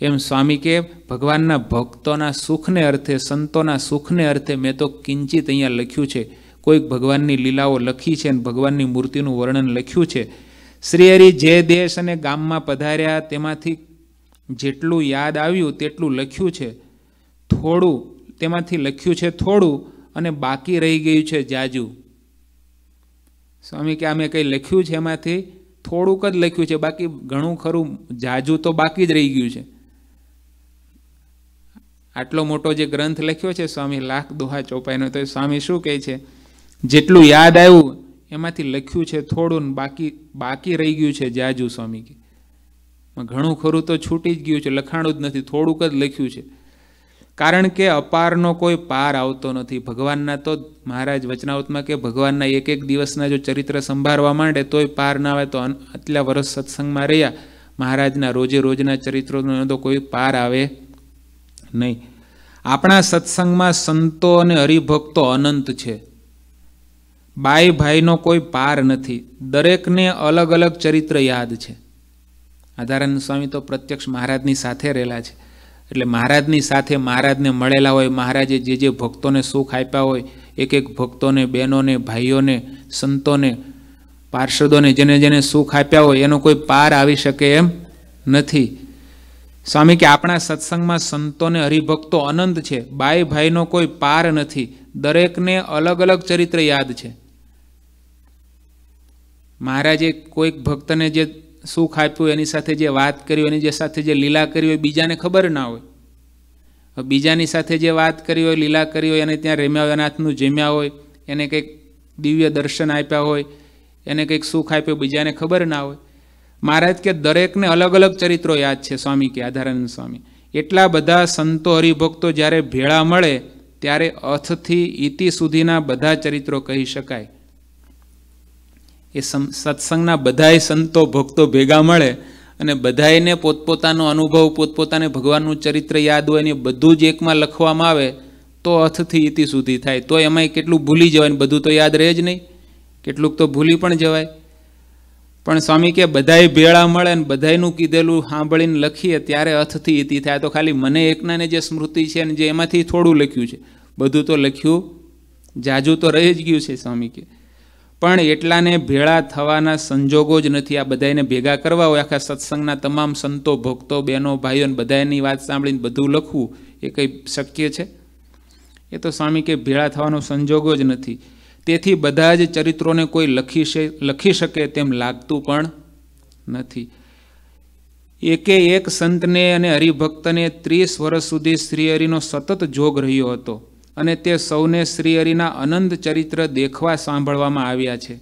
[SPEAKER 1] એમ સ્વામી કે ભગવાનના ભક્તોના સુખને અર્થે, સંતોના સુખને અર્થે મેં તો કિંચિત અહીંયા લખ્યું છે. કોઈક ભગવાનની લીલાઓ લખી છે અને ભગવાનની મૂર્તિનું વર્ણન લખ્યું છે. શ્રીહરિ જે દેશ અને ગામમાં પધાર્યા, તેમાંથી જેટલું યાદ આવ્યું તેટલું લખ્યું છે. થોડું, તેમાંથી લખ્યું છે થોડું અને બાકી રહી ગયું છે જાજુ. સ્વામી કે અમે કંઈ લખ્યું છે એમાંથી? થોડુંક જ લખ્યું છે, બાકી ઘણું ખરું, જાજુ તો બાકી જ રહી ગયું છે. આટલો મોટો જે ગ્રંથ લખ્યો છે સ્વામી, લાખ દોહા ચોપાઈનો, તો સ્વામી શું કહે છે? જેટલું યાદ આવ્યું, એમાંથી લખ્યું છે થોડું બાકી બાકી રહી ગયું છે જાજુ સ્વામી કે ઘણું ખરું તો છૂટી જ ગયું છે, લખાણું જ નથી, થોડુંક જ લખ્યું છે. કારણ કે અપારનો કોઈ પાર આવતો નથી. ભગવાનના તો મહારાજ વચનાવતમાં કે ભગવાનના એક એક દિવસના જો ચરિત્ર સંભાળવા માંડે, તોય પાર ના આવે, તો આટલા વર્ષ સત્સંગમાં રહ્યા, મહારાજના રોજે રોજના ચરિત્રોનો તો કોઈ પાર આવે નહીં. આપણા સત્સંગમાં સંતો અને હરિભક્તો અનંત છે. બાઈ ભાઈનો કોઈ પાર નથી. દરેકને અલગ અલગ ચરિત્ર યાદ છે. આધારાનંદ સ્વામી તો પ્રત્યક્ષ મહારાજની સાથે રહેલા છે. એટલે મહારાજની સાથે મહારાજને મળેલા હોય, મહારાજે જે જે ભક્તોને સુખ આપ્યા હોય, એક એક ભક્તોને, બહેનોને, ભાઈઓને, સંતોને, પાર્ષદોને, જેને જેને સુખ આપ્યા હોય, એનો કોઈ પાર આવી શકે એમ નથી. સ્વામી કે આપણા સત્સંગમાં સંતોને, હરિભક્તો અનંત છે. બાઈ ભાઈનો કોઈ પાર નથી. દરેકને અલગ અલગ ચરિત્ર યાદ છે. મહારાજે કોઈક ભક્તને જે સુખ આપ્યું એની સાથે જે વાત કરી એની જે સાથે જે લીલા કરી હોય, બીજાને ખબર ના હોય. બીજાની સાથે જે વાત કરી હોય, લીલા કરી હોય, એને ત્યાં રેમ્યા હોય અનાથનું જમ્યા હોય, એને કંઈક દિવ્ય દર્શન આપ્યા હોય, એને કંઈક સુખ આપ્યું, બીજાને ખબર ના હોય. મહારાજ કે દરેકને અલગ અલગ ચરિત્રો યાદ છે સ્વામી કે આધારાનંદ સ્વામી. એટલા બધા સંતો હરિભક્તો જ્યારે ભેળા મળે, ત્યારે અથથી ઇતિ સુધીના બધા ચરિત્રો કહી શકાય. એ સત્સંગના બધાય સંતો, ભક્તો ભેગા મળે અને બધાયને પોતપોતાનો અનુભવ, પોતપોતાને ભગવાનનું ચરિત્ર યાદ હોય ને બધું જ એકમાં લખવામાં આવે, તો અથથી ઇતિ સુધી થાય. તો એમાંય કેટલું ભૂલી જવાય બધું તો યાદ રહે જ નહીં. કેટલુંક તો ભૂલી પણ જવાય. પણ સ્વામી કે બધાય ભેળા મળે ને બધાયનું કીધેલું સાંભળીને લખીએ ત્યારે અથથી ઇતિ થાય. તો ખાલી મને એકનાને જે સ્મૃતિ છે ને જે એમાંથી થોડું લખ્યું છે. બધું તો લખ્યું, જાજુ તો રહી જ ગયું છે સ્વામી કે. પણ એટલાને ભેળા થવાના સંજોગો જ નથી. આ બધાને ભેગા કરવા હોય, આખા સત્સંગના તમામ સંતો, ભક્તો, બહેનો, ભાઈઓ બધાની વાત સાંભળીને બધું લખવું એ કંઈ શક્ય છે? એ તો સ્વામી કે ભેળા થવાનો સંજોગો જ નથી. તેથી બધા જ ચરિત્રોને કોઈ લખી લખી શકે તેમ લાગતું પણ નથી. એકે એક સંતને અને હરિભક્તને ત્રીસ વર્ષ સુધી શ્રીહરિનો સતત જોગ રહ્યો હતો. અને તે સૌને શ્રીહરિના અનંત ચરિત્ર દેખવા સાંભળવામાં આવ્યા છે.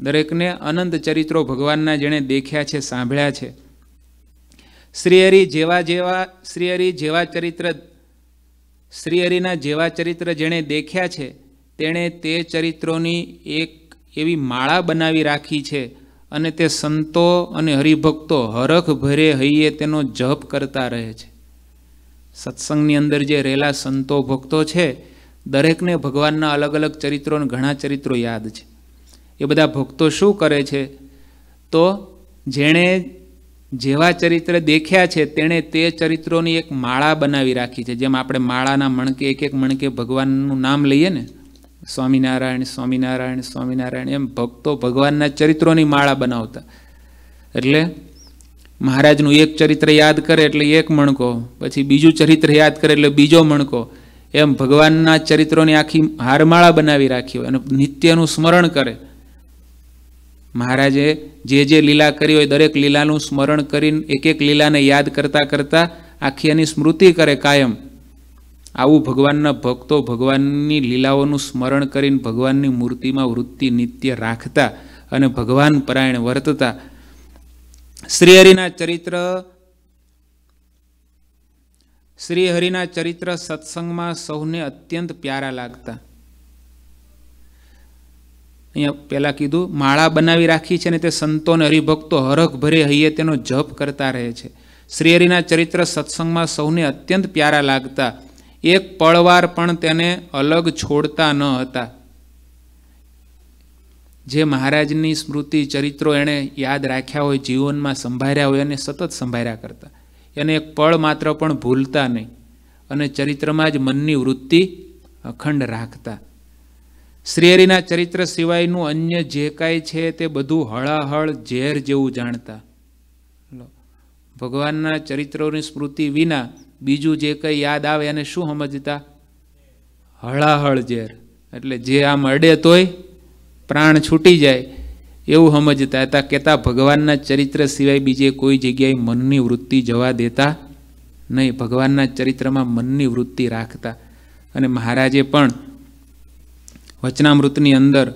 [SPEAKER 1] દરેકને અનંત ચરિત્રો ભગવાનના જેણે દેખ્યા છે, સાંભળ્યા છે. શ્રીહરિ જેવા જેવા શ્રીહરિ જેવા ચરિત્ર શ્રીહરિના જેવા ચરિત્ર જેણે દેખ્યા છે, તેણે તે ચરિત્રોની એક એવી માળા બનાવી રાખી છે અને તે સંતો અને હરિભક્તો હરખ ભરે હૈયે તેનો જપ કરતા રહે છે. સત્સંગની અંદર જે રહેલા સંતો ભક્તો છે, દરેકને ભગવાનના અલગ અલગ ચરિત્રો ઘણા ચરિત્રો યાદ છે. એ બધા ભક્તો શું કરે છે? તો જેણે જેવા ચરિત્ર દેખ્યા છે, તેણે તે ચરિત્રોની એક માળા બનાવી રાખી છે. જેમ આપણે માળાના મણકે એક એક મણકે ભગવાનનું નામ લઈએ ને, સ્વામિનારાયણ સ્વામિનારાયણ સ્વામિનારાયણ, એમ ભક્તો ભગવાનના ચરિત્રોની માળા બનાવતા. એટલે મહારાજનું એક ચરિત્ર યાદ કરે એટલે એક મણકો, પછી બીજું ચરિત્ર યાદ કરે એટલે બીજો મણકો. એમ ભગવાનના ચરિત્રોની આખી હારમાળા બનાવી રાખી હોય અને નિત્યનું સ્મરણ કરે. મહારાજે જે જે લીલા કરી હોય, દરેક લીલાનું સ્મરણ કરીને એક એક લીલાને યાદ કરતાં કરતાં આખી એની સ્મૃતિ કરે કાયમ. આવું ભગવાનના ભક્તો ભગવાનની લીલાઓનું સ્મરણ કરીને ભગવાનની મૂર્તિમાં વૃત્તિ નિત્ય રાખતા અને ભગવાન પરાયણ વર્તતા શ્રીહરિના ચરિત્ર શ્રીહરિના ચરિત્ર સત્સંગમાં સૌને અત્યંત પ્યારા લાગતા. અહીંયા પહેલાં કીધું, માળા બનાવી રાખી છે ને તે સંતો અને હરિભક્તો હરખ ભરે હૈયે તેનો જપ કરતા રહે છે. શ્રીહરિના ચરિત્ર સત્સંગમાં સૌને અત્યંત પ્યારા લાગતા. એક પળવાર પણ તેને અલગ છોડતા ન હતા. જે મહારાજની સ્મૃતિ, ચરિત્રો એણે યાદ રાખ્યા હોય, જીવનમાં સંભાળ્યા હોય એને સતત સંભાળ્યા કરતા. એને એક પળ માત્ર પણ ભૂલતા નહીં અને ચરિત્રમાં જ મનની વૃત્તિ અખંડ રાખતા. શ્રીહરિના ચરિત્ર સિવાયનું અન્ય જે કાંઈ છે તે બધું હળાહળ ઝેર જેવું જાણતા. ભગવાનના ચરિત્રોની સ્મૃતિ વિના બીજું જે કંઈ યાદ આવે એને શું સમજતા? હળાહળ ઝેર. એટલે જે આમ અડે તોય પ્રાણ છૂટી જાય, એવું સમજતા હતા. કહેતા ભગવાનના ચરિત્ર સિવાય બીજે કોઈ જગ્યાએ મનની વૃત્તિ જવા દેતા નહીં. ભગવાનના ચરિત્રમાં મનની વૃત્તિ રાખતા. અને મહારાજે પણ વચનામૃતની અંદર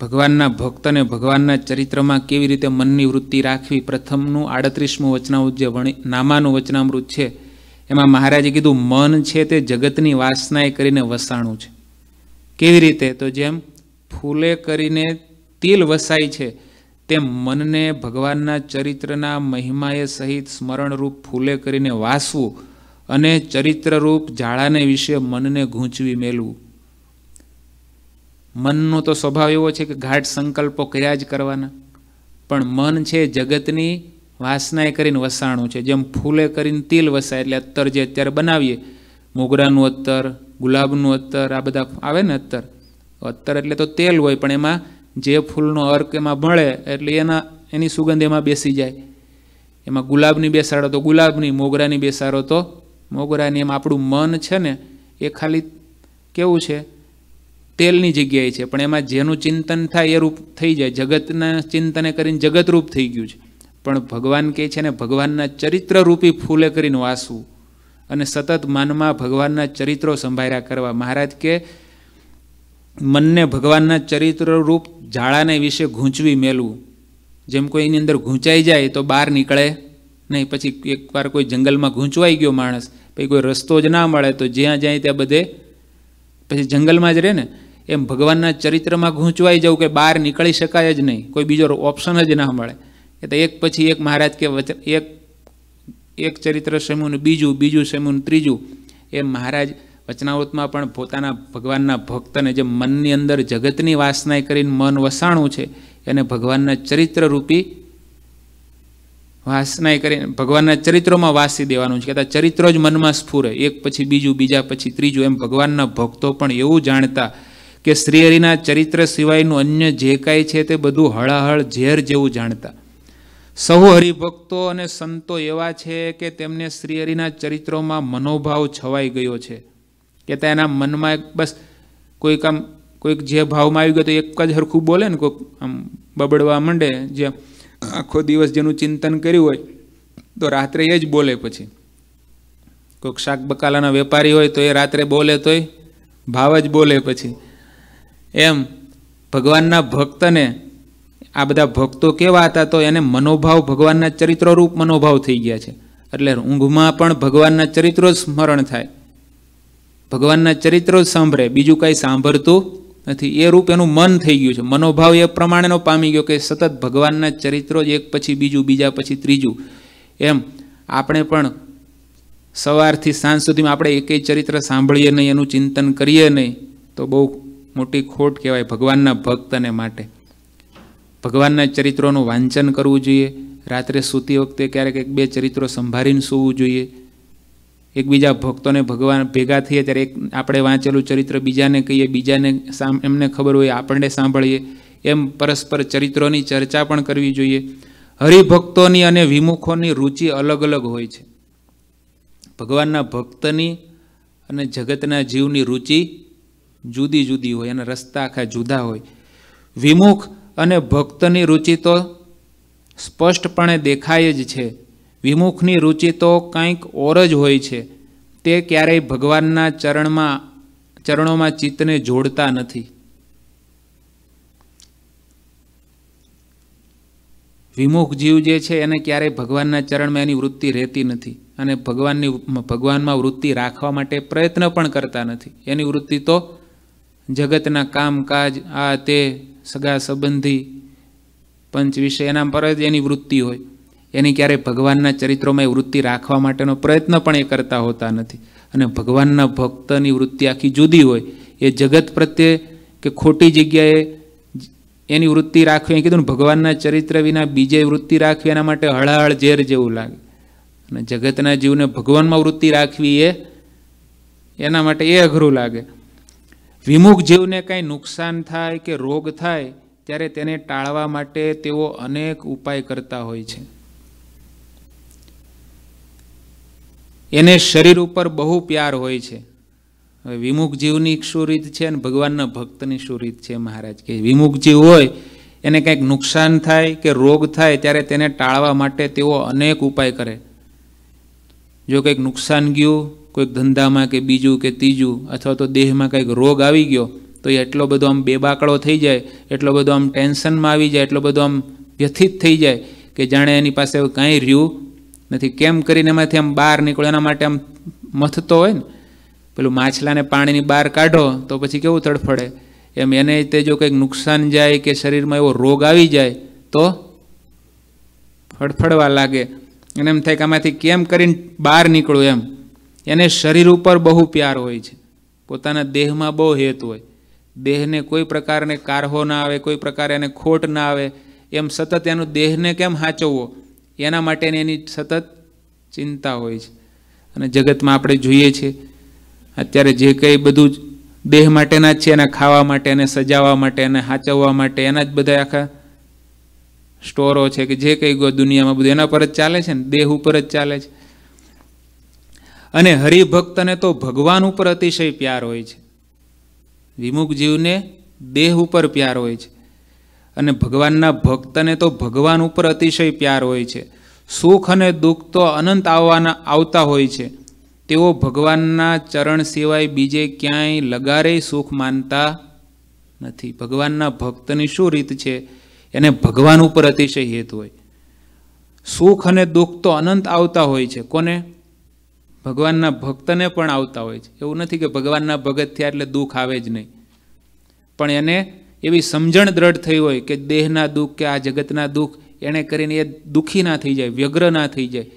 [SPEAKER 1] ભગવાનના ભક્તને ભગવાનના ચરિત્રમાં કેવી રીતે મનની વૃત્તિ રાખવી? પ્રથમનું આડત્રીસમું વચનામૃત જે વણી, નામાનું વચનામૃત છે, એમાં મહારાજે કીધું, મન છે તે જગતની વાસનાએ કરીને વસાણું છે. કેવી રીતે? તો જેમ ફૂલે કરીને તિલ વસાય છે, તેમ મનને ભગવાનના ચરિત્રના મહિમાએ સહિત સ્મરણરૂપ ફૂલે કરીને વાસવું અને ચરિત્રરૂપ જાળાને વિશે મનને ગૂંચવી મેલવું. મનનો તો સ્વભાવ એવો છે કે ઘાટ સંકલ્પો કર્યા જ કરવાના. પણ મન છે જગતની વાસનાએ કરીને વસાણું છે. જેમ ફૂલે કરીને તિલ વસાય એટલે અત્તર જે અત્યારે બનાવીએ, મોગરાનું અત્તર, ગુલાબનું અત્તર, આ બધા આવે ને અત્તર. અત્તર એટલે તો તેલ હોય, પણ એમાં જે ફૂલનો અર્ક એમાં મળે એટલે એના, એની સુગંધ એમાં બેસી જાય. એમાં ગુલાબની બેસાડો તો ગુલાબની, મોગરાની બેસાડો તો મોગરાની. એમાં આપણું મન છે ને, એ ખાલી કેવું છે? તેલની જગ્યાએ છે, પણ એમાં જેનું ચિંતન થાય એ રૂપ થઈ જાય. જગતના ચિંતને કરીને જગતરૂપ થઈ ગયું છે. પણ ભગવાન કહે છે ને, ભગવાનના ચરિત્રરૂપી ફૂલે કરીને વાસવું. અને સતત મનમાં ભગવાનના ચરિત્રો સંભાળ્યા કરવા. મહારાજ કે મનને ભગવાનના ચરિત્રરૂપ જાળાને વિશે ગૂંચવી મેલવું જેમ કોઈ એની અંદર ગૂંચાઈ જાય તો બહાર નીકળે નહીં, પછી એકવાર કોઈ જંગલમાં ગૂંચવાઈ ગયો માણસ, પછી કોઈ રસ્તો જ ના મળે તો જ્યાં જાય ત્યાં બધે પછી જંગલમાં જ રહે ને, એમ ભગવાનના ચરિત્રમાં ગૂંચવાઈ જવું કે બહાર નીકળી શકાય જ નહીં, કોઈ બીજો ઓપ્શન જ ના મળે. એ તો એક પછી એક મહારાજ કે એક એક ચરિત્ર સમૂહનું બીજું બીજું સમૂહનું ત્રીજું, એમ મહારાજ વચનાવૃતમાં પણ પોતાના ભગવાનના ભક્તને જે મનની અંદર જગતની વાસનાએ કરીને મન વસાણું છે, એને ભગવાનના ચરિત્રરૂપી વાસનાએ કરીને ભગવાનના ચરિત્રોમાં વાસી દેવાનું છે. કહેતા ચરિત્રો જ મનમાં સ્ફુરે એક પછી બીજું, બીજા પછી ત્રીજું, એમ ભગવાનના ભક્તો પણ એવું જાણતા કે શ્રીહરિના ચરિત્ર સિવાયનું અન્ય જે કાંઈ છે તે બધું હળાહળ ઝેર જેવું જાણતા. સહુ હરિભક્તો અને સંતો એવા છે કે તેમને શ્રીહરિના ચરિત્રોમાં મનોભાવ છવાઈ ગયો છે. કે એના મનમાં બસ કોઈક આમ કોઈક જે ભાવમાં આવી ગયો તો એક જ હરખું બોલે ને કોઈક આમ બબડવા માંડે, જે આખો દિવસ જેનું ચિંતન કર્યું હોય તો રાત્રે એ જ બોલે પછી. કોઈક શાક બકાલાના વેપારી હોય તો એ રાત્રે બોલે તોય ભાવ જ બોલે પછી. એમ ભગવાનના ભક્તને આ બધા ભક્તો કેવા હતા તો એને મનોભાવ ભગવાનના ચરિત્રો રૂપ મનોભાવ થઈ ગયા છે. એટલે ઊંઘમાં પણ ભગવાનના ચરિત્રો સ્મરણ થાય. ભગવાનના ચરિત્રો જ સાંભળે, બીજું કાંઈ સાંભળતું નથી. એ રૂપ એનું મન થઈ ગયું છે. મનોભાવ એ પ્રમાણેનો પામી ગયો કે સતત ભગવાનના ચરિત્રો જ એક પછી બીજું, બીજા પછી ત્રીજું. એમ આપણે પણ સવારથી સાંજ સુધીમાં આપણે એકેય ચરિત્ર સાંભળીએ નહીં, એનું ચિંતન કરીએ નહીં, તો બહુ મોટી ખોટ કહેવાય ભગવાનના ભક્તને માટે. ભગવાનના ચરિત્રોનું વાંચન કરવું જોઈએ. રાત્રે સૂતી વખતે ક્યારેક એક બે ચરિત્રો સંભાળીને સૂવું જોઈએ. એકબીજા ભક્તોને ભગવાન ભેગા થઈએ ત્યારે એક આપણે વાંચેલું ચરિત્ર બીજાને કહીએ, બીજાને એમને ખબર હોય, આપણને સાંભળીએ. એમ પરસ્પર ચરિત્રોની ચર્ચા પણ કરવી જોઈએ. હરિભક્તોની અને વિમુખોની રુચિ અલગ અલગ હોય છે. ભગવાનના ભક્તની અને જગતના જીવની રુચિ જુદી જુદી હોય અને રસ્તા આખા જુદા હોય. વિમુખ અને ભક્તની રુચિ તો સ્પષ્ટપણે દેખાય જ છે. વિમુખની રુચિ તો કંઈક ઓર જ હોય છે. તે ક્યારેય ભગવાનના ચરણમાં, ચરણોમાં ચિત્તને જોડતા નથી. વિમુખ જીવ જે છે એને ક્યારેય ભગવાનના ચરણમાં એની વૃત્તિ રહેતી નથી અને ભગવાનની ભગવાનમાં વૃત્તિ રાખવા માટે પ્રયત્ન પણ કરતા નથી. એની વૃત્તિ તો જગતના કામકાજ, આ તે, સગા સંબંધી, પંચ વિશે એના પર જ એની વૃત્તિ હોય. એની ક્યારેય ભગવાનના ચરિત્રોમાં એ વૃત્તિ રાખવા માટેનો પ્રયત્ન પણ એ કરતા હોતા નથી. અને ભગવાનના ભક્તની વૃત્તિ આખી જુદી હોય. એ જગત પ્રત્યે કે ખોટી જગ્યાએ એની વૃત્તિ રાખવી કીધું ને, ભગવાનના ચરિત્ર વિના બીજે વૃત્તિ રાખવી, એના માટે હળાહળ ઝેર જેવું લાગે. અને જગતના જીવને ભગવાનમાં વૃત્તિ રાખવી એ, એના માટે એ અઘરું લાગે. વિમુખ જીવને કાંઈ નુકસાન થાય કે રોગ થાય, ત્યારે તેને ટાળવા માટે તેઓ અનેક ઉપાય કરતા હોય છે. એને શરીર ઉપર બહુ પ્યાર હોય છે. હવે વિમુખ જીવની શું રીત છે અને ભગવાનના ભક્તની શું રીત છે મહારાજ કે વિમુખ જીવ હોય એને કંઈક નુકસાન થાય કે રોગ થાય ત્યારે તેને ટાળવા માટે તેઓ અનેક ઉપાય કરે. જો કંઈક નુકસાન ગયું, કોઈક ધંધામાં કે બીજું કે ત્રીજું અથવા તો દેહમાં કંઈક રોગ આવી ગયો, તો એ એટલો બધો આમ બેબાકડો થઈ જાય, એટલો બધો આમ ટેન્શનમાં આવી જાય, એટલો બધો આમ વ્યથિત થઈ જાય કે જાણે એની પાસે કાંઈ રહ્યું નથી, કેમ કરીને એમાંથી આમ બહાર નીકળો? એના માટે આમ મથતો હોય ને. પેલું માછલાને પાણીની બહાર કાઢો તો પછી કેવું તડફડે? એમ એને તે જો કંઈક નુકસાન જાય કે શરીરમાં એવો રોગ આવી જાય તો ફડફડવા લાગે. અને એમ થાય કે આમાંથી કેમ કરીને બહાર નીકળું એમ? એને શરીર ઉપર બહુ પ્યાર હોય છે. પોતાના દેહમાં બહુ હેત હોય. દેહને કોઈ પ્રકારને કારહો ના આવે, કોઈ પ્રકારે એને ખોટ ના આવે. એમ સતત એનું દેહને કેમ હાચવવો? એના માટેની એની સતત ચિંતા હોય છે. અને જગતમાં આપણે જોઈએ છીએ, અત્યારે જે કંઈ બધું જ દેહ માટેના જ છે, એના ખાવા માટે, એને સજાવવા માટે, એને સાચવવા માટે, એના જ બધા આખા સ્ટોરો છે કે જે કંઈ દુનિયામાં બધું એના પર જ ચાલે છે ને, દેહ ઉપર જ ચાલે છે. અને હરિભક્તને તો ભગવાન ઉપર અતિશય પ્યાર હોય છે. વિમુખ જીવને દેહ ઉપર પ્યાર હોય છે. અને ભગવાનના ભક્તને તો ભગવાન ઉપર અતિશય પ્યાર હોય છે. સુખ અને દુઃખ તો અનંત આવવાના, આવતા હોય છે. તેઓ ભગવાનના ચરણ સિવાય બીજે ક્યાંય લગારે સુખ માનતા નથી. ભગવાનના ભક્તની શું રીત છે? એને ભગવાન ઉપર અતિશય હેત હોય. સુખ અને દુઃખ તો અનંત આવતા હોય છે. કોને? ભગવાનના ભક્તને પણ આવતા હોય છે. એવું નથી કે ભગવાનના ભગત થયા એટલે દુઃખ આવે જ નહીં. પણ એને એવી સમજણ દ્રઢ થઈ હોય કે દેહના દુઃખ કે આ જગતના દુઃખ એણે કરીને એ દુઃખી ના થઈ જાય, વ્યગ્ર ના થઈ જાય.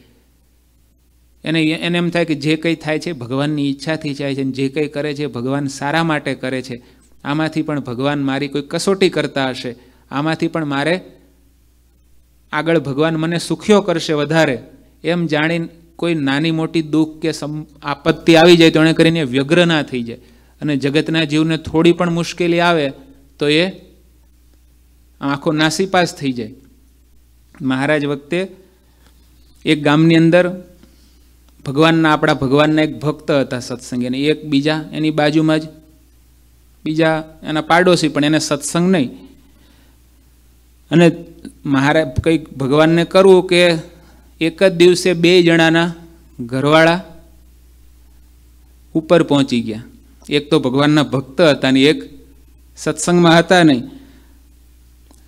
[SPEAKER 1] એને એને એમ થાય કે જે કંઈ થાય છે ભગવાનની ઈચ્છાથી થાય છે જે કંઈ કરે છે ભગવાન સારા માટે કરે છે. આમાંથી પણ ભગવાન મારી કોઈ કસોટી કરતા હશે. આમાંથી પણ મારે આગળ ભગવાન મને સુખ્યો કરશે વધારે. એમ જાણીને કોઈ નાની મોટી દુઃખ કે આપત્તિ આવી જાય તો એણે કરીને વ્યગ્ર ના થઈ જાય. અને જગતના જીવને થોડી પણ મુશ્કેલી આવે તો એ આંખો નાસીપાસ થઈ જાય. મહારાજ વખતે એક ગામની અંદર ભગવાનના આપણા ભગવાનના એક ભક્ત હતા સત્સંગ અને એક બીજા એની બાજુમાં જ બીજા એના પાડોશી પણ એને સત્સંગ નહીં. અને મહારાજ કંઈક ભગવાનને કરવું કે એક જ દિવસે બે જણાના ઘરવાળા ઉપર પહોંચી ગયા. એક તો ભગવાનના ભક્ત હતા ને એક સત્સંગમાં હતા નહીં.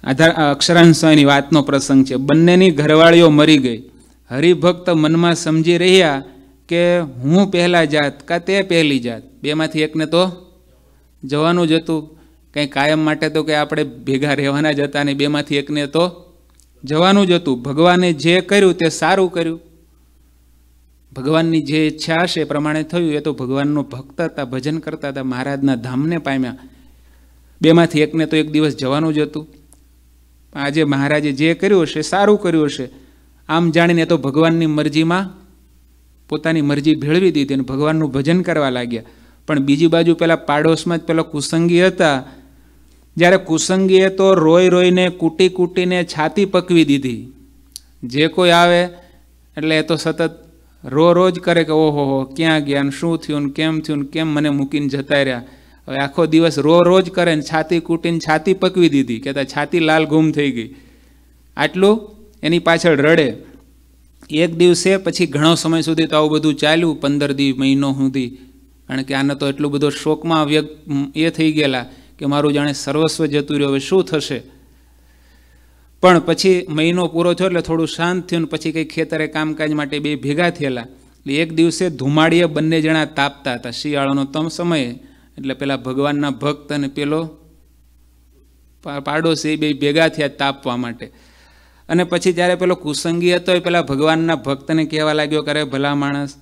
[SPEAKER 1] આધાર અક્ષરાંશ સ્વામીની વાતનો પ્રસંગ છે. બંનેની ઘરવાળીઓ મરી ગઈ. હરિભક્ત મનમાં સમજી રહ્યા કે હું પહેલાં જાત કા તે પહેલી જાત? બેમાંથી એકને તો જવાનું જ હતું. કંઈ કાયમ માટે તો કે આપણે ભેગા રહેવાના જ હતા ને બેમાંથી એકને તો જવાનું જ હતું. ભગવાને જે કર્યું તે સારું કર્યું. ભગવાનની જે ઈચ્છા હશે એ પ્રમાણે થયું. એ તો ભગવાનનો ભક્ત હતા, ભજન કરતા હતા, મહારાજના ધામને પામ્યા. બેમાંથી એકને તો એક દિવસ જવાનું જ હતું. આજે મહારાજે જે કર્યું હશે, સારું કર્યું હશે. આમ જાણીને તો ભગવાનની મરજીમાં પોતાની મરજી ભેળવી દીધી અને ભગવાનનું ભજન કરવા લાગ્યા. પણ બીજી બાજુ પેલા પાડોશમાં જ પેલા કુસંગી હતા. જ્યારે કુસંગીએ તો રોઈ રોઈને કૂટી કૂટીને છાતી પકવી દીધી. જે કોઈ આવે, એટલે એ તો સતત રો રોજ કરે કે ઓહો હો ક્યાં ગયા શું થયું ને કેમ થયું ને કેમ મને મૂકીને જતા રહ્યા. હવે આખો દિવસ રો રોજ કરે ને છાતી કૂટીને છાતી પકવી દીધી. કહેતા છાતી લાલ ગુમ થઈ ગઈ. આટલું એની પાછળ રડે. એક દિવસે પછી ઘણો સમય સુધી તો આવું બધું ચાલ્યું. પંદર દી, મહિનો સુધી. કારણ કે આને તો એટલો બધો શોકમાં વ્યક્ત એ થઈ ગયેલા કે મારું જાણે સર્વસ્વ જતું રહ્યું. હવે શું થશે? પણ પછી મહિનો પૂરો થયો એટલે થોડું શાંત થયું ને પછી કંઈ ખેતરે કામકાજ માટે બે ભેગા થયેલા. એટલે એક દિવસે ધુમાડીએ બંને જણા તાપતા હતા. શિયાળાનો તમ સમયે એટલે પેલા ભગવાનના ભક્ત અને પેલો પાડોશી બે ભેગા થયા તાપવા માટે. અને પછી જ્યારે પેલો કુસંગી હતો એ પેલા ભગવાનના ભક્તને કહેવા લાગ્યો કરે ભલા માણસ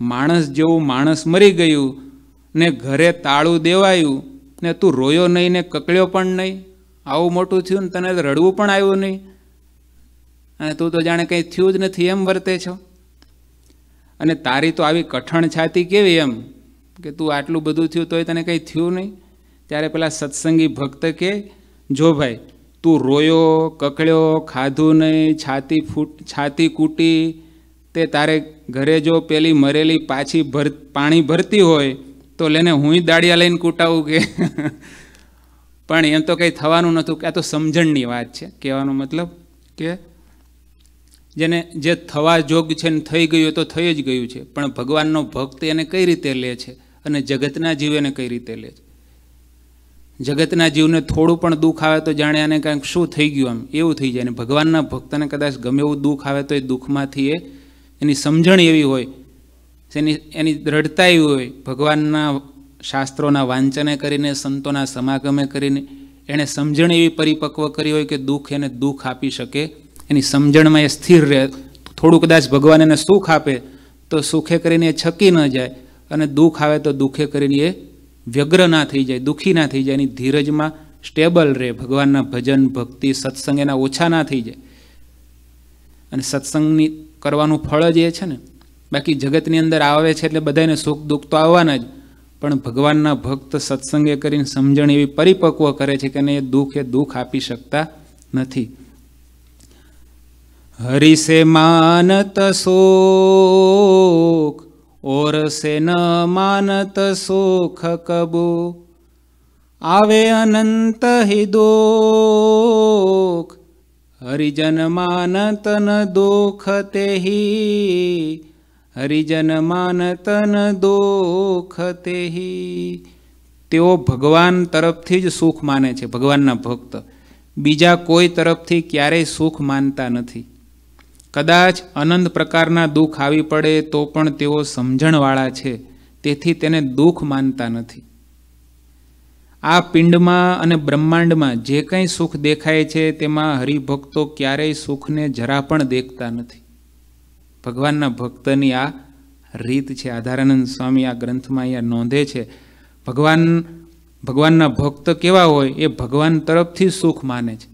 [SPEAKER 1] માણસ જેવું માણસ મરી ગયું ને ઘરે તાળું દેવાયું ને તું રોયો નહીં ને કકળ્યો પણ નહીં, આવું મોટું થયું ને તને રડવું પણ આવ્યું નહીં. અને તું તો જાણે કંઈ થયું જ નથી, એમ વર્તે છો. અને તારી તો આવી કઠણ છાતી કેવી એમ? કે તું આટલું બધું થયું તોય તને કંઈ થયું નહીં. ત્યારે પેલા સત્સંગી ભક્ત કે, જો ભાઈ, તું રોયો, કકળ્યો, ખાધું નહીં, છાતી ફૂટ, છાતી કૂટી, તે તારે ઘરે જો પેલી મરેલી પાછી ભર, પાણી ભરતી હોય, તો લેને હુંય દાળિયા લઈને કૂટાવું કે? પણ એમ તો કંઈ થવાનું નહોતું, કે આ તો સમજણની વાત છે. કહેવાનો મતલબ કે જેને જે થવા જોગ છે ને થઈ ગયું તો થઈ જ ગયું છે. પણ ભગવાનનો ભક્ત એને કઈ રીતે લે છે? અને જગતના જીવ એને કઈ રીતે લે છે? જગતના જીવને થોડું પણ દુઃખ આવે તો જાણે આને કાંઈક શું થઈ ગયું આમ? એવું થઈ જાય. ને ભગવાનના ભક્તને કદાચ ગમે એવું દુઃખ આવે તો એ દુઃખમાંથી એ એની સમજણ એવી હોય, એની એની દ્રઢતા એવી હોય. ભગવાનના શાસ્ત્રોના વાંચને કરીને, સંતોના સમાગમે કરીને એણે સમજણ એવી પરિપક્વ કરી હોય કે દુઃખ એને દુઃખ આપી શકે એની સમજણમાં એ સ્થિર રહે. થોડું કદાચ ભગવાન એને સુખ આપે, તો સુખે કરીને એ છકી ન જાય. અને દુઃખ આવે તો દુઃખે કરીને એ વ્યગ્ર ના થઈ જાય, દુઃખી ના થઈ જાય. એની ધીરજમાં સ્ટેબલ રહે. ભગવાનના ભજન, ભક્તિ, સત્સંગ એના ઓછા ના થઈ જાય. અને સત્સંગની કરવાનું ફળ જ એ છે ને. બાકી જગતની અંદર આવે છે એટલે બધાને સુખ દુઃખ તો આવવાના જ. પણ ભગવાનના ભક્ત સત્સંગે કરીને સમજણ એવી પરિપક્વ કરે છે કે એ દુઃખ એ દુઃખ આપી શકતા નથી. હરિસે માનત શોક, ઓર સે ન માનત શોખ કબો. આવે અનંત હિ દુઃખ, હરિજન માનત ન દુઃખ તેહી હરિજન માનત ન દુઃખ તેહી તેઓ ભગવાન તરફથી જ સુખ માને છે, ભગવાનના ભક્ત. બીજા કોઈ તરફથી ક્યારેય સુખ માનતા નથી. કદાચ અનંત પ્રકારના દુઃખ આવી પડે તો પણ તેઓ સમજણવાળા છે. તેથી તેને દુઃખ માનતા નથી. આ પિંડમાં અને બ્રહ્માંડમાં જે કંઈ સુખ દેખાય છે તેમાં હરિભક્તો ક્યારેય સુખને જરા પણ દેખતા નથી. ભગવાનના ભક્તની આ રીત છે. આધારાનંદ સ્વામી આ ગ્રંથમાં અહીંયા નોંધે છે. ભગવાન, ભગવાનના ભક્ત કેવા હોય એ ભગવાન તરફથી સુખ માને છે.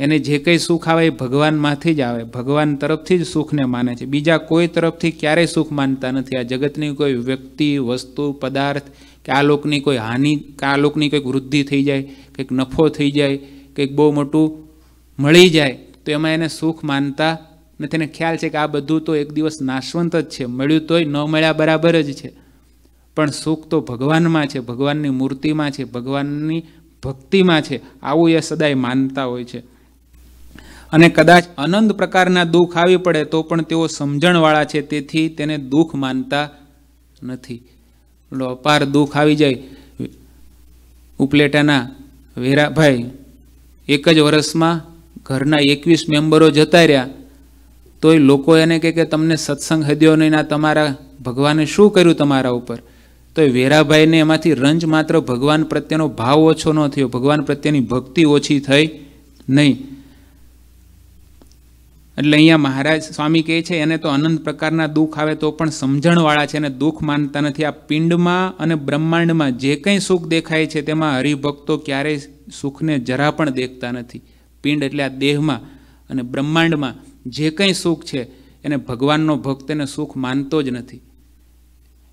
[SPEAKER 1] એને જે કંઈ સુખ આવે એ ભગવાનમાંથી જ આવે. ભગવાન તરફથી જ સુખને માને છે. બીજા કોઈ તરફથી ક્યારેય સુખ માનતા નથી. આ જગતની કોઈ વ્યક્તિ, વસ્તુ, પદાર્થ, કે આ લોકની કોઈ હાનિ, કે આ લોકની કંઈક વૃદ્ધિ થઈ જાય, કંઈક નફો થઈ જાય, કંઈક બહુ મોટું મળી જાય, તો એમાં એને સુખ માનતા નથી. એને ખ્યાલ છે કે આ બધું તો એક દિવસ નાશવંત જ છે. મળ્યું તોય ન મળ્યા બરાબર જ છે. પણ સુખ તો ભગવાનમાં છે. ભગવાનની મૂર્તિમાં છે. ભગવાનની ભક્તિમાં છે. આવું એ સદાય માનતા હોય છે. અને કદાચ અનંત પ્રકારના દુઃખ આવી પડે તો પણ તેઓ સમજણવાળા છે, તેથી તેને દુઃખ માનતા નથી. અપાર દુઃખ આવી જાય. ઉપલેટાના વેરાભાઈ એક જ વર્ષમાં ઘરના એકવીસ મેમ્બરો જતા રહ્યા. તોય લોકો એને કહે કે તમને સત્સંગ હદ્યો નહીં, ના, તમારા ભગવાને શું કર્યું તમારા ઉપર? તો એ વેરાભાઈને એમાંથી રંજ માત્ર ભગવાન પ્રત્યેનો ભાવ ઓછો ન થયો. ભગવાન પ્રત્યેની ભક્તિ ઓછી થઈ નહીં. એટલે અહીંયા મહારાજ સ્વામી કહે છે, એને તો અનંત પ્રકારના દુઃખ આવે તો પણ સમજણવાળા છે અને દુઃખ માનતા નથી. આ પિંડમાં અને બ્રહ્માંડમાં જે કંઈ સુખ દેખાય છે, તેમાં હરિભક્તો ક્યારેય સુખને જરા પણ દેખતા નથી. પિંડ એટલે આ દેહમાં અને બ્રહ્માંડમાં જે કંઈ સુખ છે, એને ભગવાનનો ભક્ત એને સુખ માનતો જ નથી.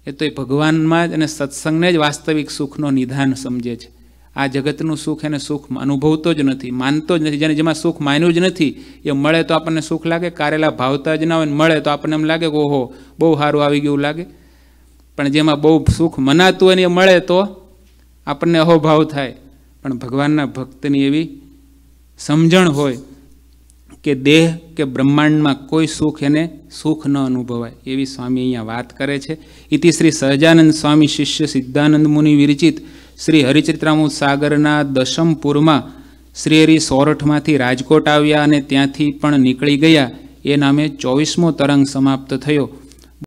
[SPEAKER 1] એ તો એ ભગવાનમાં જ અને સત્સંગને જ વાસ્તવિક સુખનો નિધાન સમજે છે. આ જગતનું સુખ એને સુખ અનુભવતો જ નથી, માનતો જ નથી. જેને જેમાં સુખ માન્યું જ નથી, એ મળે તો આપણને સુખ લાગે, કારેલા ભાવતા જ ના હોય મળે તો આપણને એમ લાગે કે ઓહો, બહુ સારું આવી ગયું લાગે. પણ જેમાં બહુ સુખ મનાતું હોય ને એ મળે તો આપણને અહોભાવ થાય. પણ ભગવાનના ભક્તની એવી સમજણ હોય કે દેહ કે બ્રહ્માંડમાં કોઈ સુખ એને સુખ ન અનુભવાય. એવી સ્વામી અહીંયા વાત કરે છે. ઇતિ શ્રી સહજાનંદ સ્વામી શિષ્ય સિદ્ધાનંદ મુનિ વિરચિત શ્રી હરિચરિત્રામૃત સાગરના દશમપુરમાં શ્રી હરિ સોરઠમાંથી રાજકોટ આવ્યા અને ત્યાંથી પણ નીકળી ગયા. એ નામે ચોવીસમો તરંગ સમાપ્ત થયો.